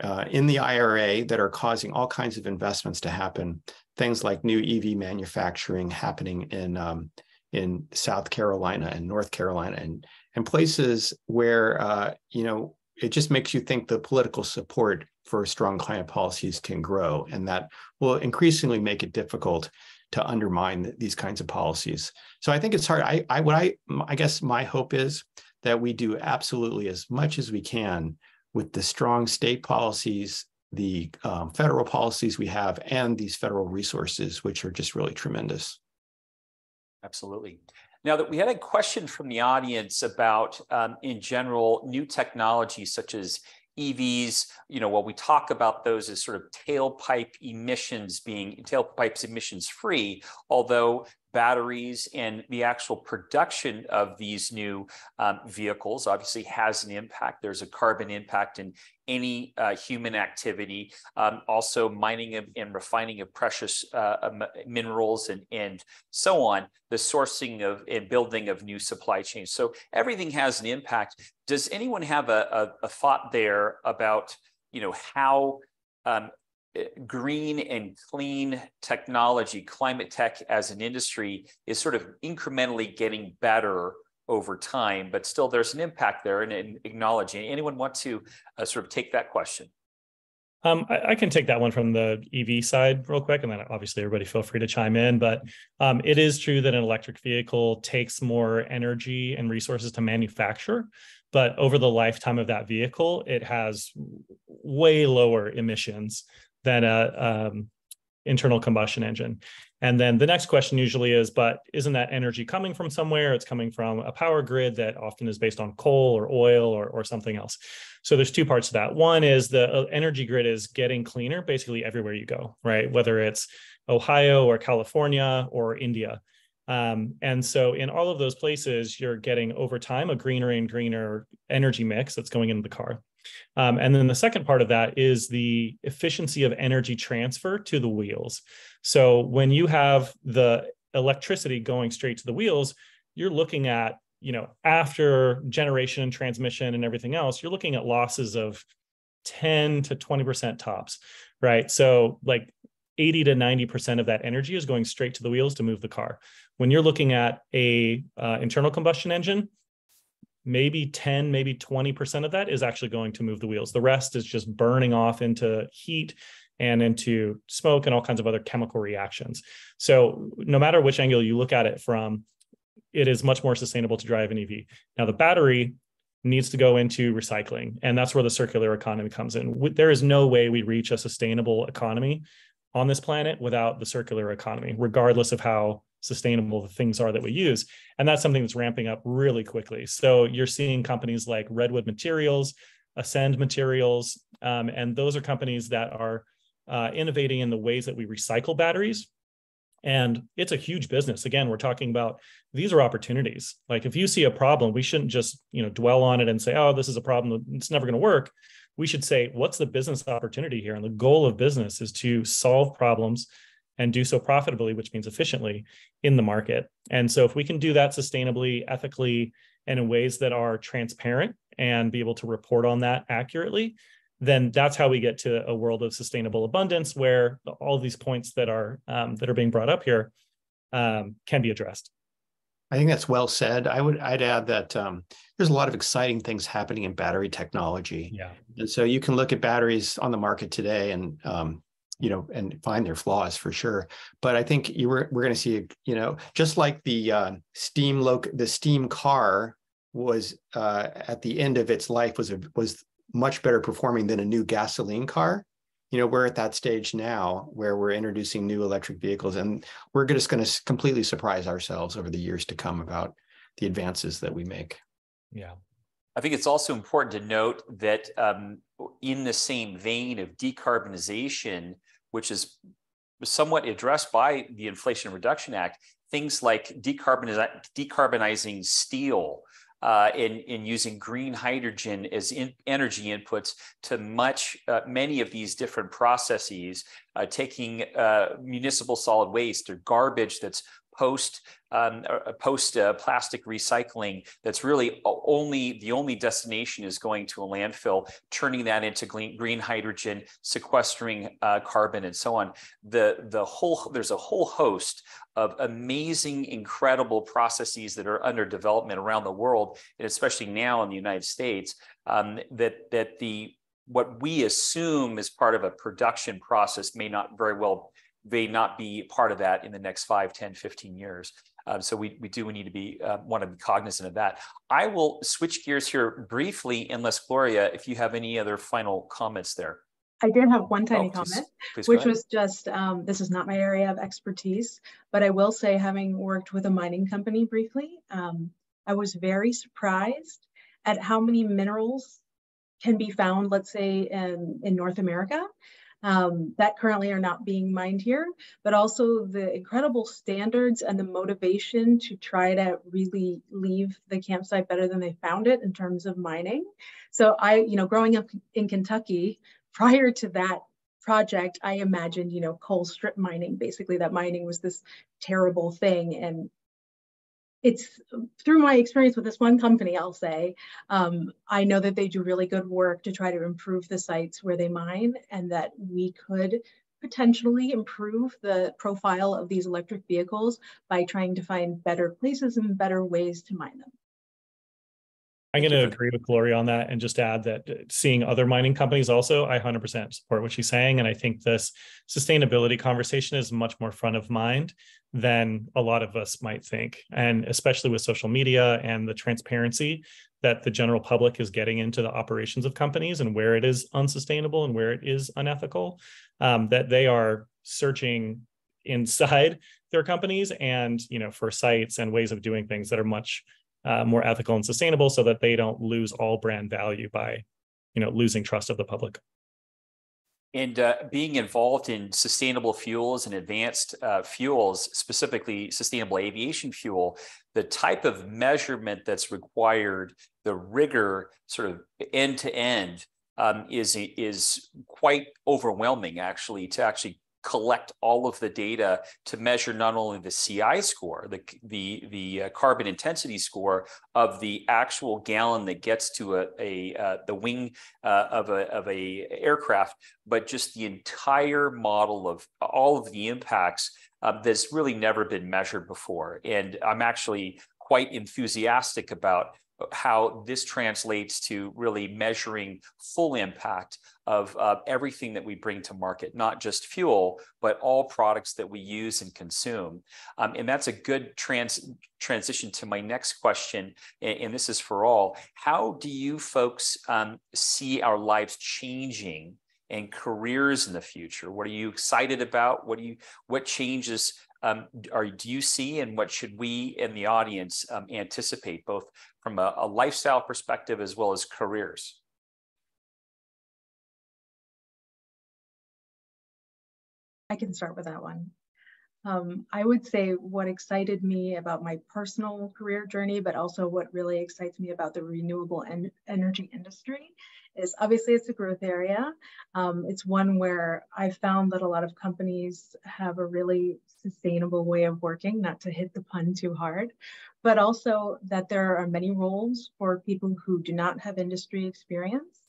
uh, in the IRA that are causing all kinds of investments to happen. Things like new EV manufacturing happening in um, in South Carolina and North Carolina and and places where uh, you know it just makes you think the political support for strong climate policies can grow, and that will increasingly make it difficult to undermine these kinds of policies. So I think it's hard. I, I what I I guess my hope is that we do absolutely as much as we can with the strong state policies, the um, federal policies we have, and these federal resources, which are just really tremendous. Absolutely. Now that we had a question from the audience about, um, in general, new technologies such as EVs, you know, while we talk about those as sort of tailpipe emissions being tailpipes emissions free, although batteries and the actual production of these new um, vehicles obviously has an impact. There's a carbon impact in any uh, human activity. Um, also, mining of, and refining of precious uh, minerals and, and so on, the sourcing of and building of new supply chains. So everything has an impact. Does anyone have a, a, a thought there about you know how um, green and clean technology, climate tech as an industry is sort of incrementally getting better over time, but still there's an impact there and, and acknowledging. Anyone want to uh, sort of take that question? Um, I, I, can take that one from the EV side real quick, and then obviously everybody feel free to chime in. But um, it is true that an electric vehicle takes more energy and resources to manufacture, but over the lifetime of that vehicle, it has way lower emissions than a um, internal combustion engine. And then the next question usually is, but isn't that energy coming from somewhere? It's coming from a power grid that often is based on coal or oil or, or something else. So there's two parts to that. One is the uh, energy grid is getting cleaner basically everywhere you go, right? Whether it's Ohio or California or India. Um, and so in all of those places, you're getting over time a greener and greener energy mix that's going into the car. Um, and then the second part of that is the efficiency of energy transfer to the wheels. So when you have the electricity going straight to the wheels, you're looking at, you know, after generation and transmission and everything else, you're looking at losses of 10 to 20% tops, right? So like 80 to 90% of that energy is going straight to the wheels to move the car. When you're looking at a uh, internal combustion engine, maybe 10, maybe 20% of that is actually going to move the wheels. The rest is just burning off into heat and into smoke and all kinds of other chemical reactions. So no matter which angle you look at it from, it is much more sustainable to drive an EV. Now the battery needs to go into recycling, and that's where the circular economy comes in. There is no way we reach a sustainable economy on this planet without the circular economy, regardless of how sustainable the things are that we use. And that's something that's ramping up really quickly. So you're seeing companies like Redwood Materials, Ascend Materials, um, and those are companies that are uh, innovating in the ways that we recycle batteries. And it's a huge business. Again, we're talking about these are opportunities. Like if you see a problem, we shouldn't just you know dwell on it and say, oh, this is a problem. It's never going to work. We should say, what's the business opportunity here? And the goal of business is to solve problems and do so profitably, which means efficiently in the market. And so if we can do that sustainably, ethically, and in ways that are transparent and be able to report on that accurately, then that's how we get to a world of sustainable abundance where all these points that are um, that are being brought up here um, can be addressed. I think that's well said. I would I'd add that um, there's a lot of exciting things happening in battery technology. Yeah, and so you can look at batteries on the market today, and um, you know, and find their flaws for sure. But I think you were we're going to see, you know, just like the uh, steam loc the steam car was uh, at the end of its life was a, was much better performing than a new gasoline car. You know, we're at that stage now where we're introducing new electric vehicles, and we're just going to completely surprise ourselves over the years to come about the advances that we make. Yeah. I think it's also important to note that um, in the same vein of decarbonization, which is somewhat addressed by the Inflation Reduction Act, things like decarboniz- decarbonizing steel uh, in, in using green hydrogen as in energy inputs to much uh, many of these different processes, uh, taking uh, municipal solid waste or garbage that's post um, uh, post uh, plastic recycling that's really only the only destination is going to a landfill, turning that into green, hydrogen, sequestering uh, carbon, and so on. The the whole there's a whole host of amazing, incredible processes that are under development around the world, and especially now in the United States, um, that that the what we assume is part of a production process may not very well may not be part of that in the next 5 10 15 years um, so we, we do need to be uh, want to be cognizant of that. I will switch gears here briefly, unless Gloria, if you have any other final comments there. I did have one tiny oh, please, comment, please which was just um, this is not my area of expertise, but I will say, having worked with a mining company briefly, um, I was very surprised at how many minerals can be found, let's say, in, in North America um, that currently are not being mined here, but also the incredible standards and the motivation to try to really leave the campsite better than they found it in terms of mining. So I, you know, growing up in Kentucky, prior to that project, I imagined, you know, coal strip mining, basically that mining was this terrible thing. And it's through my experience with this one company, I'll say, um, I know that they do really good work to try to improve the sites where they mine and that we could potentially improve the profile of these electric vehicles by trying to find better places and better ways to mine them. I'm going to agree with Gloria on that and just add that uh, seeing other mining companies also, I 100% support what she's saying. And I think this sustainability conversation is much more front of mind than a lot of us might think. And especially with social media and the transparency that the general public is getting into the operations of companies and where it is unsustainable and where it is unethical, um, that they are searching inside their companies and you know for sites and ways of doing things that are much uh, more ethical and sustainable so that they don't lose all brand value by you know losing trust of the public and uh, being involved in sustainable fuels and advanced uh, fuels, specifically sustainable aviation fuel, the type of measurement that's required, the rigor, sort of end to end, um, is is quite overwhelming. Actually, to actually collect all of the data to measure not only the CI score, the the the uh, carbon intensity score of the actual gallon that gets to a, a uh, the wing uh, of a of a aircraft, but just the entire model of all of the impacts um, that's really never been measured before. And I'm actually quite enthusiastic about how this translates to really measuring full impact of uh, everything that we bring to market, not just fuel, but all products that we use and consume. Um, and that's a good trans transition to my next question, and, and, this is for all. How do you folks um, see our lives changing and careers in the future? What are you excited about? What do you what changes um, are do you see and what should we in the audience um, anticipate both from a, a lifestyle perspective as well as careers? I can start with that one. Um, I would say what excited me about my personal career journey, but also what really excites me about the renewable en energy industry is obviously it's a growth area. Um, it's one where I found that a lot of companies have a really sustainable way of working, not to hit the pun too hard, but also that there are many roles for people who do not have industry experience.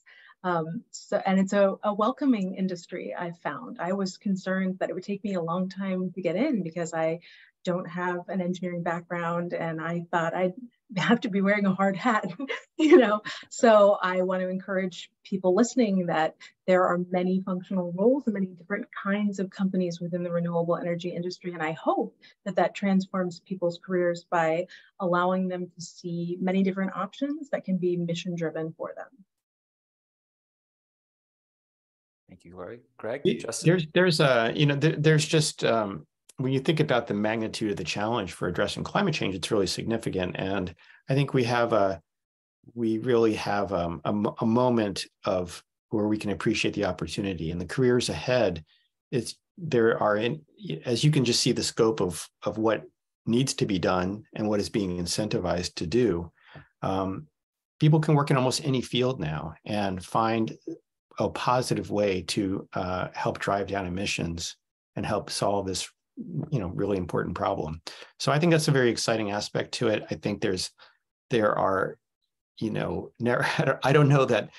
Um, so, and it's a, a welcoming industry I found. I was concerned that it would take me a long time to get in because I don't have an engineering background and I thought I'd have to be wearing a hard hat, you know. So I want to encourage people listening that there are many functional roles and many different kinds of companies within the renewable energy industry. And I hope that that transforms people's careers by allowing them to see many different options that can be mission driven for them. Thank you, Lori. Greg, Justin? There's, there's a, you know, there, there's just, um, when you think about the magnitude of the challenge for addressing climate change, it's really significant. And I think we have a, we really have um, a, a moment of where we can appreciate the opportunity and the careers ahead. It's there are in, as you can just see the scope of of what needs to be done and what is being incentivized to do. Um, people can work in almost any field now and find a positive way to uh, help drive down emissions and help solve this you know really important problem. So i think that's a very exciting aspect to it. I think there's there are you know i don't know that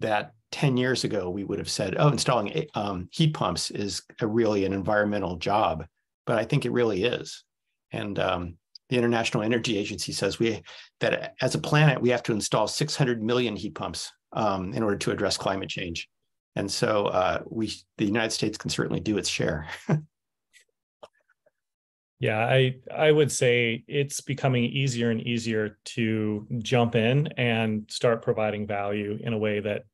that 10 years ago we would have said oh installing um, heat pumps is a really an environmental job but i think it really is. And um, the international energy agency says we that as a planet we have to install 600 million heat pumps um, in order to address climate change. And so uh, we the united states can certainly do its share Yeah, I I would say it's becoming easier and easier to jump in and start providing value in a way that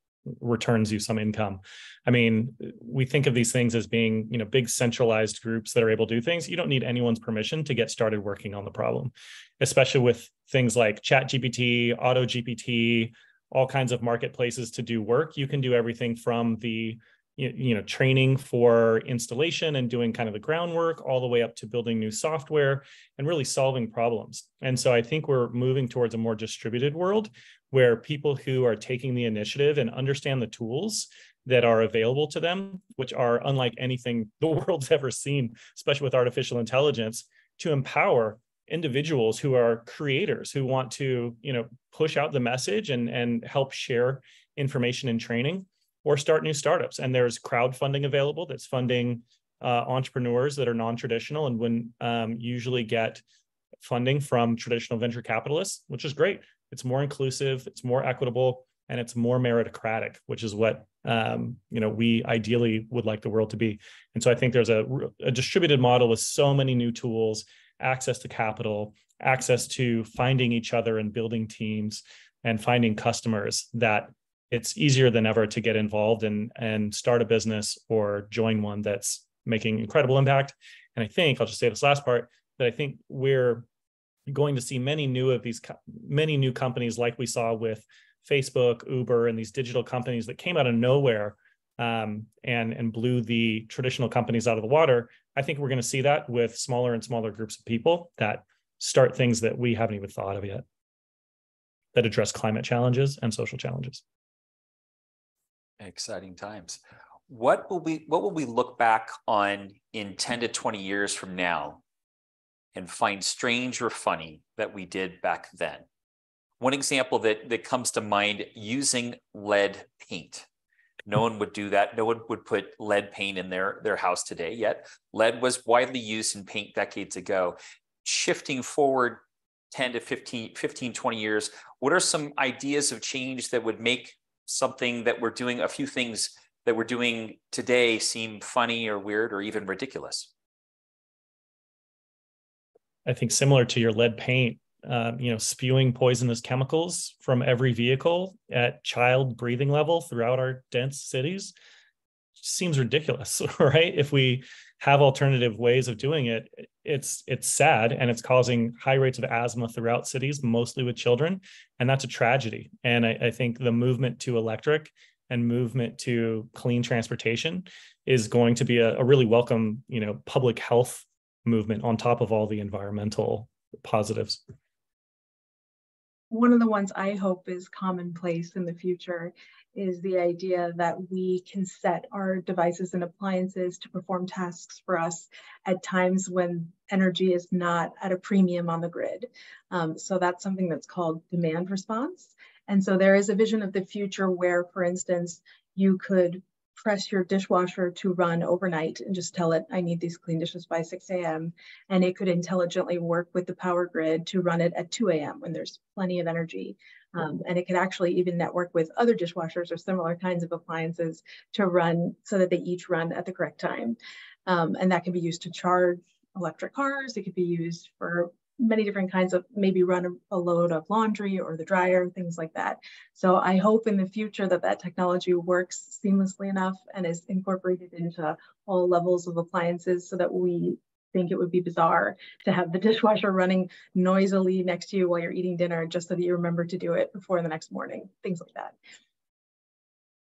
returns you some income. I mean, we think of these things as being, you know, big centralized groups that are able to do things. You don't need anyone's permission to get started working on the problem, especially with things like Chat GPT, Auto GPT, all kinds of marketplaces to do work. You can do everything from the you know training for installation and doing kind of the groundwork all the way up to building new software and really solving problems. And so i think we're moving towards a more distributed world where people who are taking the initiative and understand the tools that are available to them which are unlike anything the world's ever seen especially with artificial intelligence to empower individuals who are creators who want to you know push out the message and and help share information and training or start new startups. And there's crowdfunding available that's funding uh, entrepreneurs that are non-traditional and would um, usually get funding from traditional venture capitalists, which is great. It's more inclusive, it's more equitable, and it's more meritocratic, which is what um, you know we ideally would like the world to be. And so I think there's a, a distributed model with so many new tools, access to capital, access to finding each other and building teams, and finding customers that it's easier than ever to get involved and and start a business or join one that's making incredible impact. And I think I'll just say this last part that I think we're going to see many new of these many new companies like we saw with Facebook, Uber, and these digital companies that came out of nowhere um, and and blew the traditional companies out of the water. I think we're going to see that with smaller and smaller groups of people that start things that we haven't even thought of yet that address climate challenges and social challenges. Exciting times. What will we what will we look back on in 10 to 20 years from now and find strange or funny that we did back then? One example that, that comes to mind using lead paint. No one would do that. No one would put lead paint in their, their house today yet. Lead was widely used in paint decades ago. Shifting forward 10 to 15, 15, 20 years, what are some ideas of change that would make something that we're doing, a few things that we're doing today seem funny or weird or even ridiculous? I think similar to your lead paint, um, you know, spewing poisonous chemicals from every vehicle at child breathing level throughout our dense cities seems ridiculous, right? If we have alternative ways of doing it, it's it's sad and it's causing high rates of asthma throughout cities, mostly with children, and that's a tragedy. And I, I think the movement to electric and movement to clean transportation is going to be a, a really welcome, you know, public health movement on top of all the environmental positives one of the ones I hope is commonplace in the future is the idea that we can set our devices and appliances to perform tasks for us at times when energy is not at a premium on the grid. Um, so that's something that's called demand response. And so there is a vision of the future where, for instance, you could press your dishwasher to run overnight and just tell it, I need these clean dishes by 6 a.m. And it could intelligently work with the power grid to run it at 2 a.m. when there's plenty of energy. Um, and it could actually even network with other dishwashers or similar kinds of appliances to run so that they each run at the correct time. Um, and that can be used to charge electric cars. It could be used for many different kinds of maybe run a, load of laundry or the dryer, things like that. So I hope in the future that that technology works seamlessly enough and is incorporated into all levels of appliances so that we think it would be bizarre to have the dishwasher running noisily next to you while you're eating dinner just so that you remember to do it before the next morning, things like that.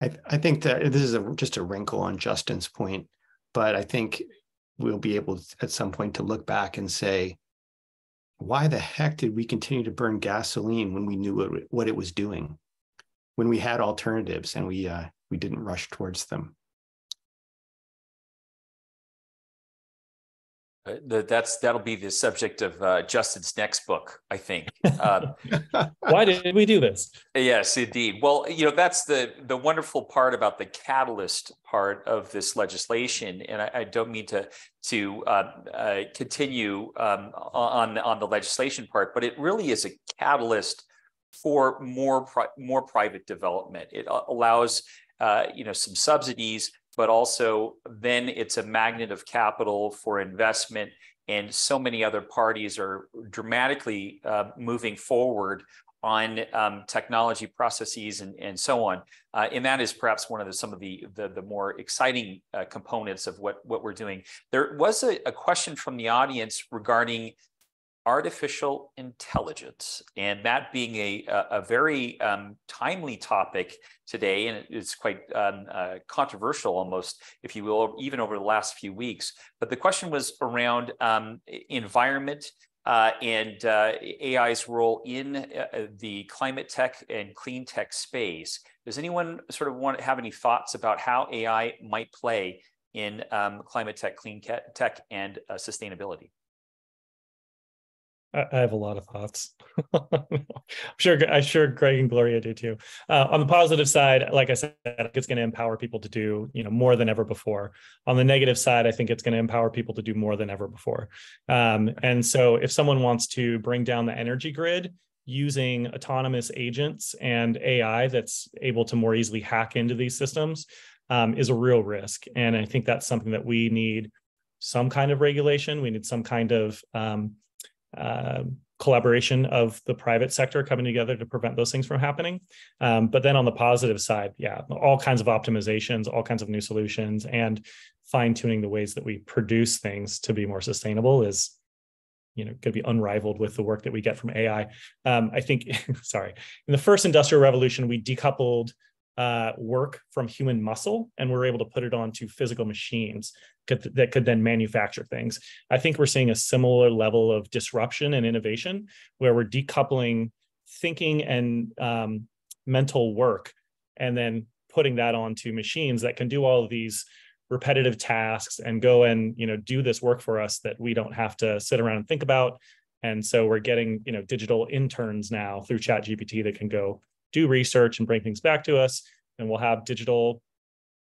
I, I think that this is a, just a wrinkle on Justin's point, but I think we'll be able to, at some point to look back and say, why the heck did we continue to burn gasoline when we knew what, it was doing, when we had alternatives and we uh, we didn't rush towards them? Uh, that's that'll be the subject of uh, Justin's next book, I think. Um, Why did we do this? Yes, indeed. Well, you know that's the the wonderful part about the catalyst part of this legislation, and I, I don't mean to to uh, uh, continue um, on on the legislation part, but it really is a catalyst for more pri- more private development. It uh, allows uh, you know some subsidies but also then it's a magnet of capital for investment. And so many other parties are dramatically uh, moving forward on um, technology processes and, and so on. Uh, and that is perhaps one of the, some of the, the, the more exciting uh, components of what, what we're doing. There was a, a question from the audience regarding artificial intelligence, and that being a, a, very um, timely topic today, and it's quite um, uh, controversial almost, if you will, even over the last few weeks. But the question was around um, environment uh, and uh, AI's role in uh, the climate tech and clean tech space. Does anyone sort of want to have any thoughts about how AI might play in um, climate tech, clean tech, and uh, sustainability? I have a lot of thoughts. I'm sure, I'm sure Greg and Gloria do too. Uh, on the positive side, like I said, it's going to empower people to do, you know, more than ever before. On the negative side, I think it's going to empower people to do more than ever before. Um, and so, if someone wants to bring down the energy grid using autonomous agents and AI that's able to more easily hack into these systems, um, is a real risk. And I think that's something that we need some kind of regulation. We need some kind of um, uh, collaboration of the private sector coming together to prevent those things from happening. Um, but then on the positive side, yeah, all kinds of optimizations, all kinds of new solutions, and fine tuning the ways that we produce things to be more sustainable is you know going to be unrivaled with the work that we get from ai um, i think sorry in the first industrial revolution we decoupled uh, work from human muscle and we're able to put it onto physical machines could, that could then manufacture things. I think we're seeing a similar level of disruption and innovation where we're decoupling thinking and um, mental work and then putting that onto machines that can do all of these repetitive tasks and go and you know do this work for us that we don't have to sit around and think about and so we're getting you know digital interns now through chat gpt that can go do research and bring things back to us and we'll have digital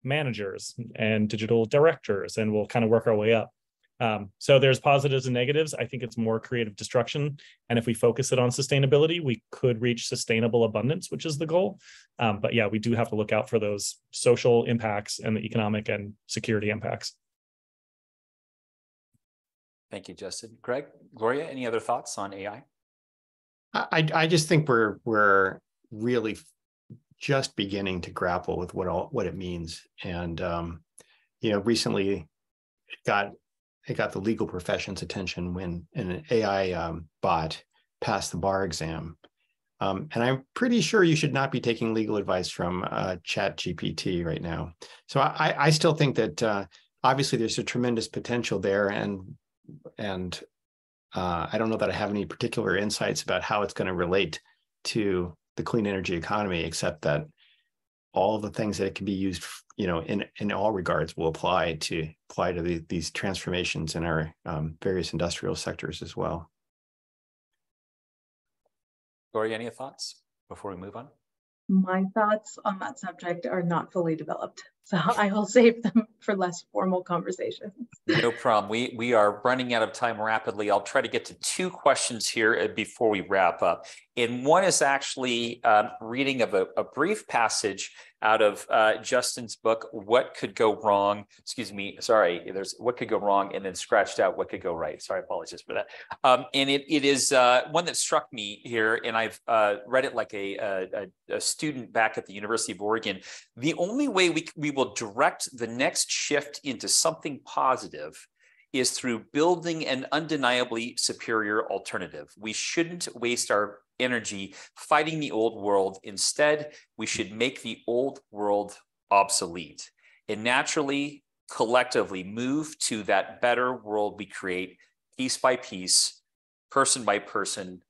managers and digital directors and we'll kind of work our way up Um, so there's positives and negatives. I think it's more creative destruction. And if we focus it on sustainability, we could reach sustainable abundance, which is the goal. Um, but yeah, we do have to look out for those social impacts and the economic and security impacts. Thank you, Justin. Greg, Gloria, any other thoughts on AI? I, I just think we're we're really just beginning to grapple with what all what it means. And um, you know, recently it got it got the legal profession's attention when an AI um, bot passed the bar exam. Um, and I'm pretty sure you should not be taking legal advice from uh, Chat GPT right now. So I, I still think that uh, obviously there's a tremendous potential there, and and uh, I don't know that I have any particular insights about how it's going to relate to the clean energy economy, except that all of the things that it can be used, you know, in in all regards will apply to apply to the, these transformations in our um, various industrial sectors as well. Gloria, any thoughts before we move on? My thoughts on that subject are not fully developed, so I will save them for less formal conversations. No problem. We we are running out of time rapidly. I'll try to get to two questions here uh, before we wrap up. And one is actually um, reading of a, a, brief passage out of uh, Justin's book, What Could Go Wrong? Excuse me, sorry, there's What Could Go Wrong, and then scratched out What Could Go Right. Sorry, apologies for that. Um, and it, it is uh, one that struck me here, and I've uh, read it like a, a, a, student back at the University of Oregon. The only way we, we will direct the next shift into something positive is through building an undeniably superior alternative. We shouldn't waste our energy fighting the old world. Instead, we should make the old world obsolete and naturally, collectively move to that better world we create piece by piece, person by person,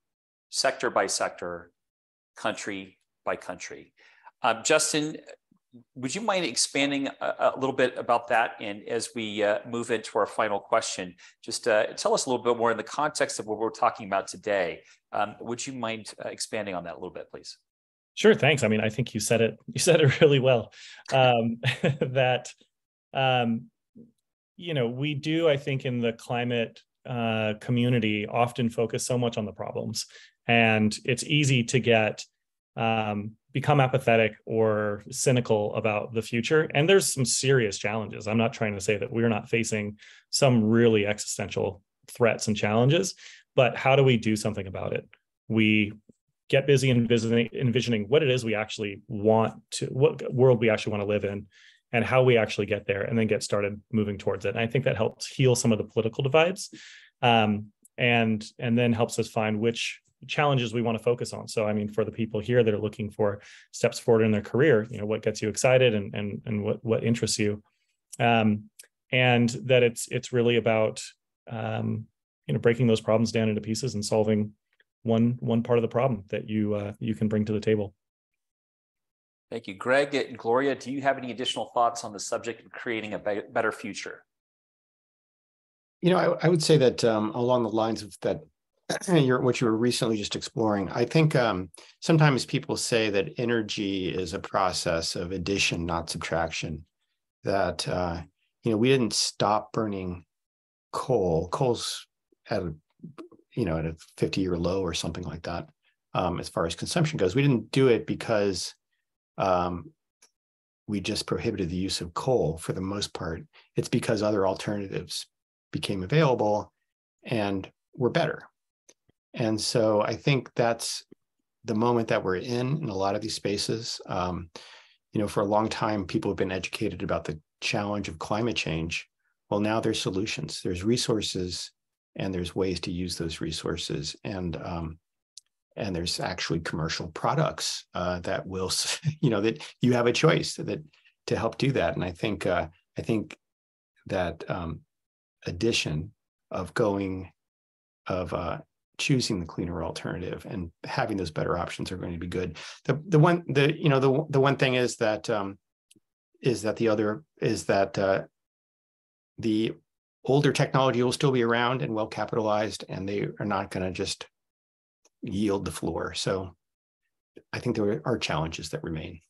sector by sector, country by country. Um, Justin, would you mind expanding a, a, little bit about that? And as we uh, move into our final question, just uh, tell us a little bit more in the context of what we're talking about today. Um, would you mind uh, expanding on that a little bit, please? Sure. Thanks. I mean, I think you said it. You said it really well. Um, that um, you know we do. I think in the climate uh, community often focus so much on the problems, and it's easy to get um, become apathetic or cynical about the future. And there's some serious challenges. I'm not trying to say that we're not facing some really existential threats and challenges, but how do we do something about it? We get busy envisioning, envisioning what it is we actually want to, what world we actually want to live in, and how we actually get there, and then get started moving towards it. And I think that helps heal some of the political divides, um, and and then helps us find which challenges we want to focus on. So, I mean, for the people here that are looking for steps forward in their career, you know, what gets you excited and and and what what interests you, um, and that it's it's really about um, you know breaking those problems down into pieces and solving one one part of the problem that you uh, you can bring to the table. Thank you, Greg and Gloria. Do you have any additional thoughts on the subject of creating a better future? You know, I, I would say that um, along the lines of that you're, what you were recently just exploring. I think um, sometimes people say that energy is a process of addition, not subtraction. That uh, you know we didn't stop burning coal. Coal's at a you know at a 50 year low or something like that um, as far as consumption goes. We didn't do it because um, we just prohibited the use of coal for the most part. It's because other alternatives became available and were better. And so I think that's the moment that we're in in a lot of these spaces. Um, you know, for a long time, people have been educated about the challenge of climate change. Well, now there's solutions, there's resources, and there's ways to use those resources. And um, and there's actually commercial products uh, that will, you know, that you have a choice that to help do that. And I think uh, I think that um, addition of going of uh, choosing the cleaner alternative and having those better options are going to be good. The the one the you know the the one thing is that um, is that the other is that uh, the older technology will still be around and well capitalized, and they are not going to just yield the floor. So I think there are challenges that remain.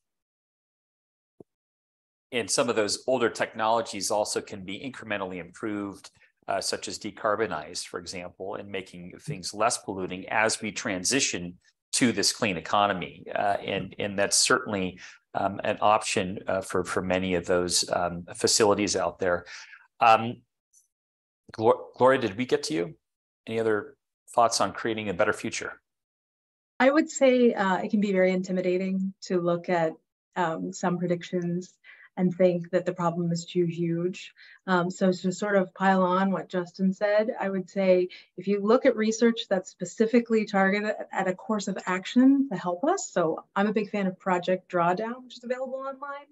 And some of those older technologies also can be incrementally improved uh, such as decarbonize, for example, and making things less polluting as we transition to this clean economy. Uh, and, and that's certainly um, an option uh, for, for many of those um, facilities out there. Um, Gloria, did we get to you? Any other thoughts on creating a better future? I would say uh, it can be very intimidating to look at um, some predictions and think that the problem is too huge. Um, so to sort of pile on what Justin said, I would say if you look at research that's specifically targeted at a course of action to help us, so I'm a big fan of Project Drawdown, which is available online,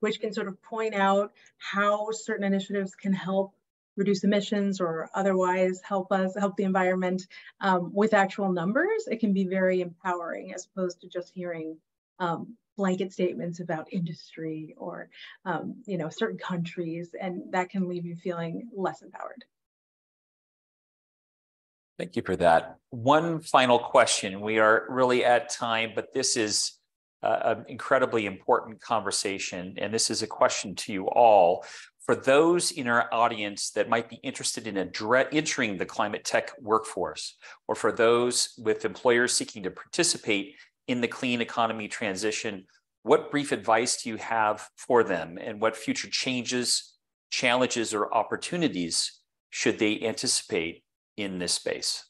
which can sort of point out how certain initiatives can help reduce emissions or otherwise help us help the environment um, with actual numbers, it can be very empowering as opposed to just hearing um, blanket statements about industry or um, you know certain countries, and that can leave you feeling less empowered. Thank you for that. One final question. We are really at time, but this is uh, an incredibly important conversation, and this is a question to you all. For those in our audience that might be interested in entering the climate tech workforce, or for those with employers seeking to participate in the clean economy transition, what brief advice do you have for them and what future changes, challenges, or opportunities should they anticipate in this space?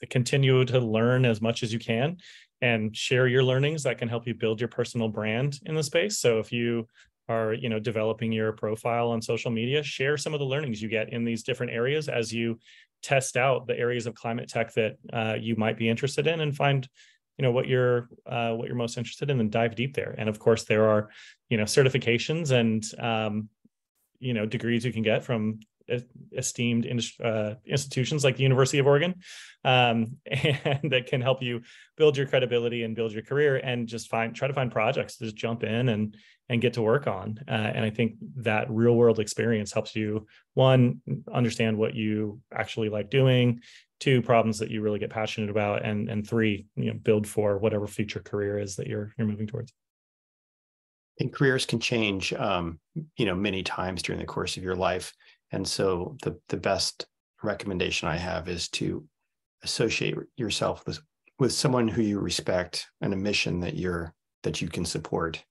To continue to learn as much as you can and share your learnings that can help you build your personal brand in the space. So if you are you know developing your profile on social media share some of the learnings you get in these different areas as you test out the areas of climate tech that uh, you might be interested in and find you know what you're uh, what you're most interested in and dive deep there. And of course there are you know certifications and um, you know degrees you can get from esteemed uh, institutions like the University of Oregon, um, and that can help you build your credibility and build your career, and just find try to find projects to just jump in and and get to work on. Uh, and I think that real world experience helps you one understand what you actually like doing, two problems that you really get passionate about, and and three you know build for whatever future career is that you're you're moving towards. And careers can change, um, you know, many times during the course of your life. And so the the best recommendation I have is to associate yourself with with someone who you respect and a mission that you're that you can support.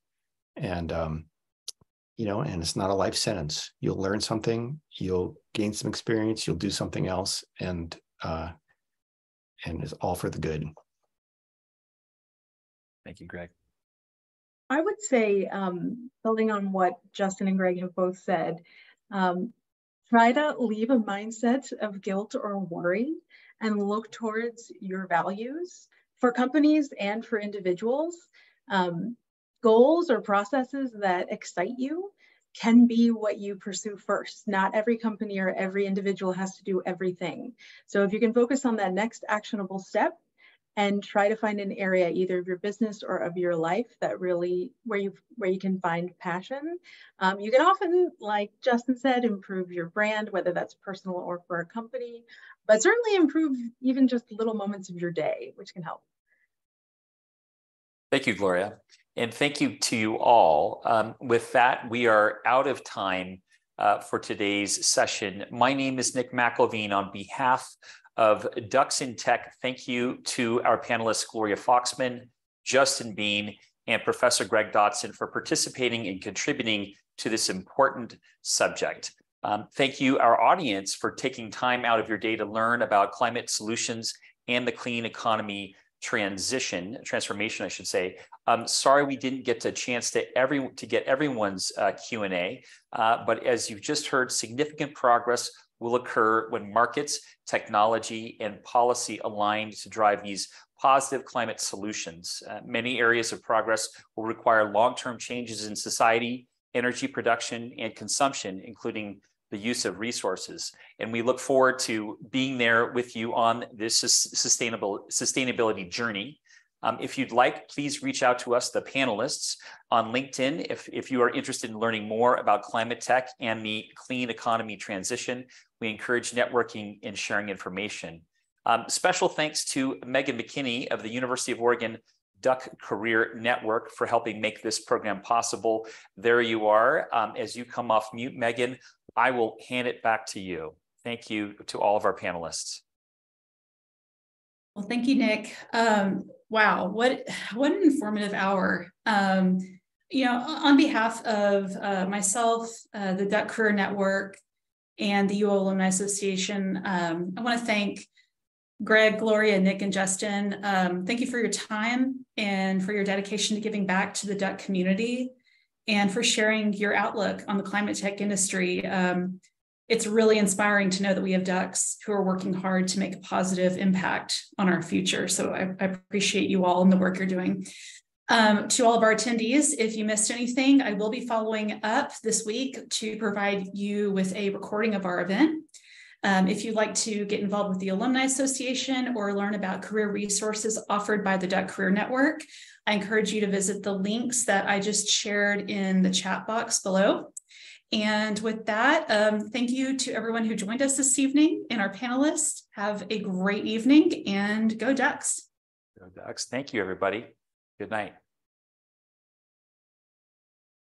And um, you know, and it's not a life sentence. You'll learn something, you'll gain some experience, you'll do something else, and uh, and it's all for the good. Thank you, Greg. I would say, um, building on what Justin and Greg have both said, um, Try to leave a mindset of guilt or worry and look towards your values for companies and for individuals. Um, goals or processes that excite you can be what you pursue first. Not every company or every individual has to do everything. So if you can focus on that next actionable step and try to find an area either of your business or of your life that really where you where you can find passion. Um, you can often like justin said improve your brand whether that's personal or for a company but certainly improve even just little moments of your day which can help. Thank you gloria and thank you to you all. Um, with that we are out of time uh, for today's session. My name is Nick Macilveen on behalf of Ducks in Tech. Thank you to our panelists, Gloria Foxman, Justin Bean, and Professor Greg Dotson for participating and contributing to this important subject. Um, thank you, our audience, for taking time out of your day to learn about climate solutions and the clean economy transition, transformation, I should say. Um, sorry we didn't get a chance to every to get everyone's uh, Q&A, uh, but as you've just heard, significant progress will occur when markets, technology, and policy align to drive these positive climate solutions. Uh, many areas of progress will require long-term changes in society, energy production, and consumption, including the use of resources. And we look forward to being there with you on this sustainable sustainability journey. Um, if you'd like, please reach out to us, the panelists, on LinkedIn if, if you are interested in learning more about climate tech and the clean economy transition. We encourage networking and sharing information. Um, special thanks to Megan McKinney of the University of Oregon Duck Career Network for helping make this program possible. There you are. Um, as you come off mute, Megan, I will hand it back to you. Thank you to all of our panelists. Well, thank you, Nick. Um, wow, what what an informative hour. Um, you know, on behalf of uh, myself, uh, the Duck Career Network, and the UO Alumni Association, um, I want to thank Greg, Gloria, Nick, and Justin. Um, thank you for your time and for your dedication to giving back to the Duck community and for sharing your outlook on the climate tech industry. Um, it's really inspiring to know that we have ducks who are working hard to make a positive impact on our future. So I, I appreciate you all and the work you're doing. Um, to all of our attendees, if you missed anything, I will be following up this week to provide you with a recording of our event. Um, if you'd like to get involved with the Alumni Association or learn about career resources offered by the Duck Career Network, I encourage you to visit the links that I just shared in the chat box below. And with that, um, thank you to everyone who joined us this evening and our panelists. Have a great evening and go Ducks. Go Ducks. Thank you, everybody. Good night.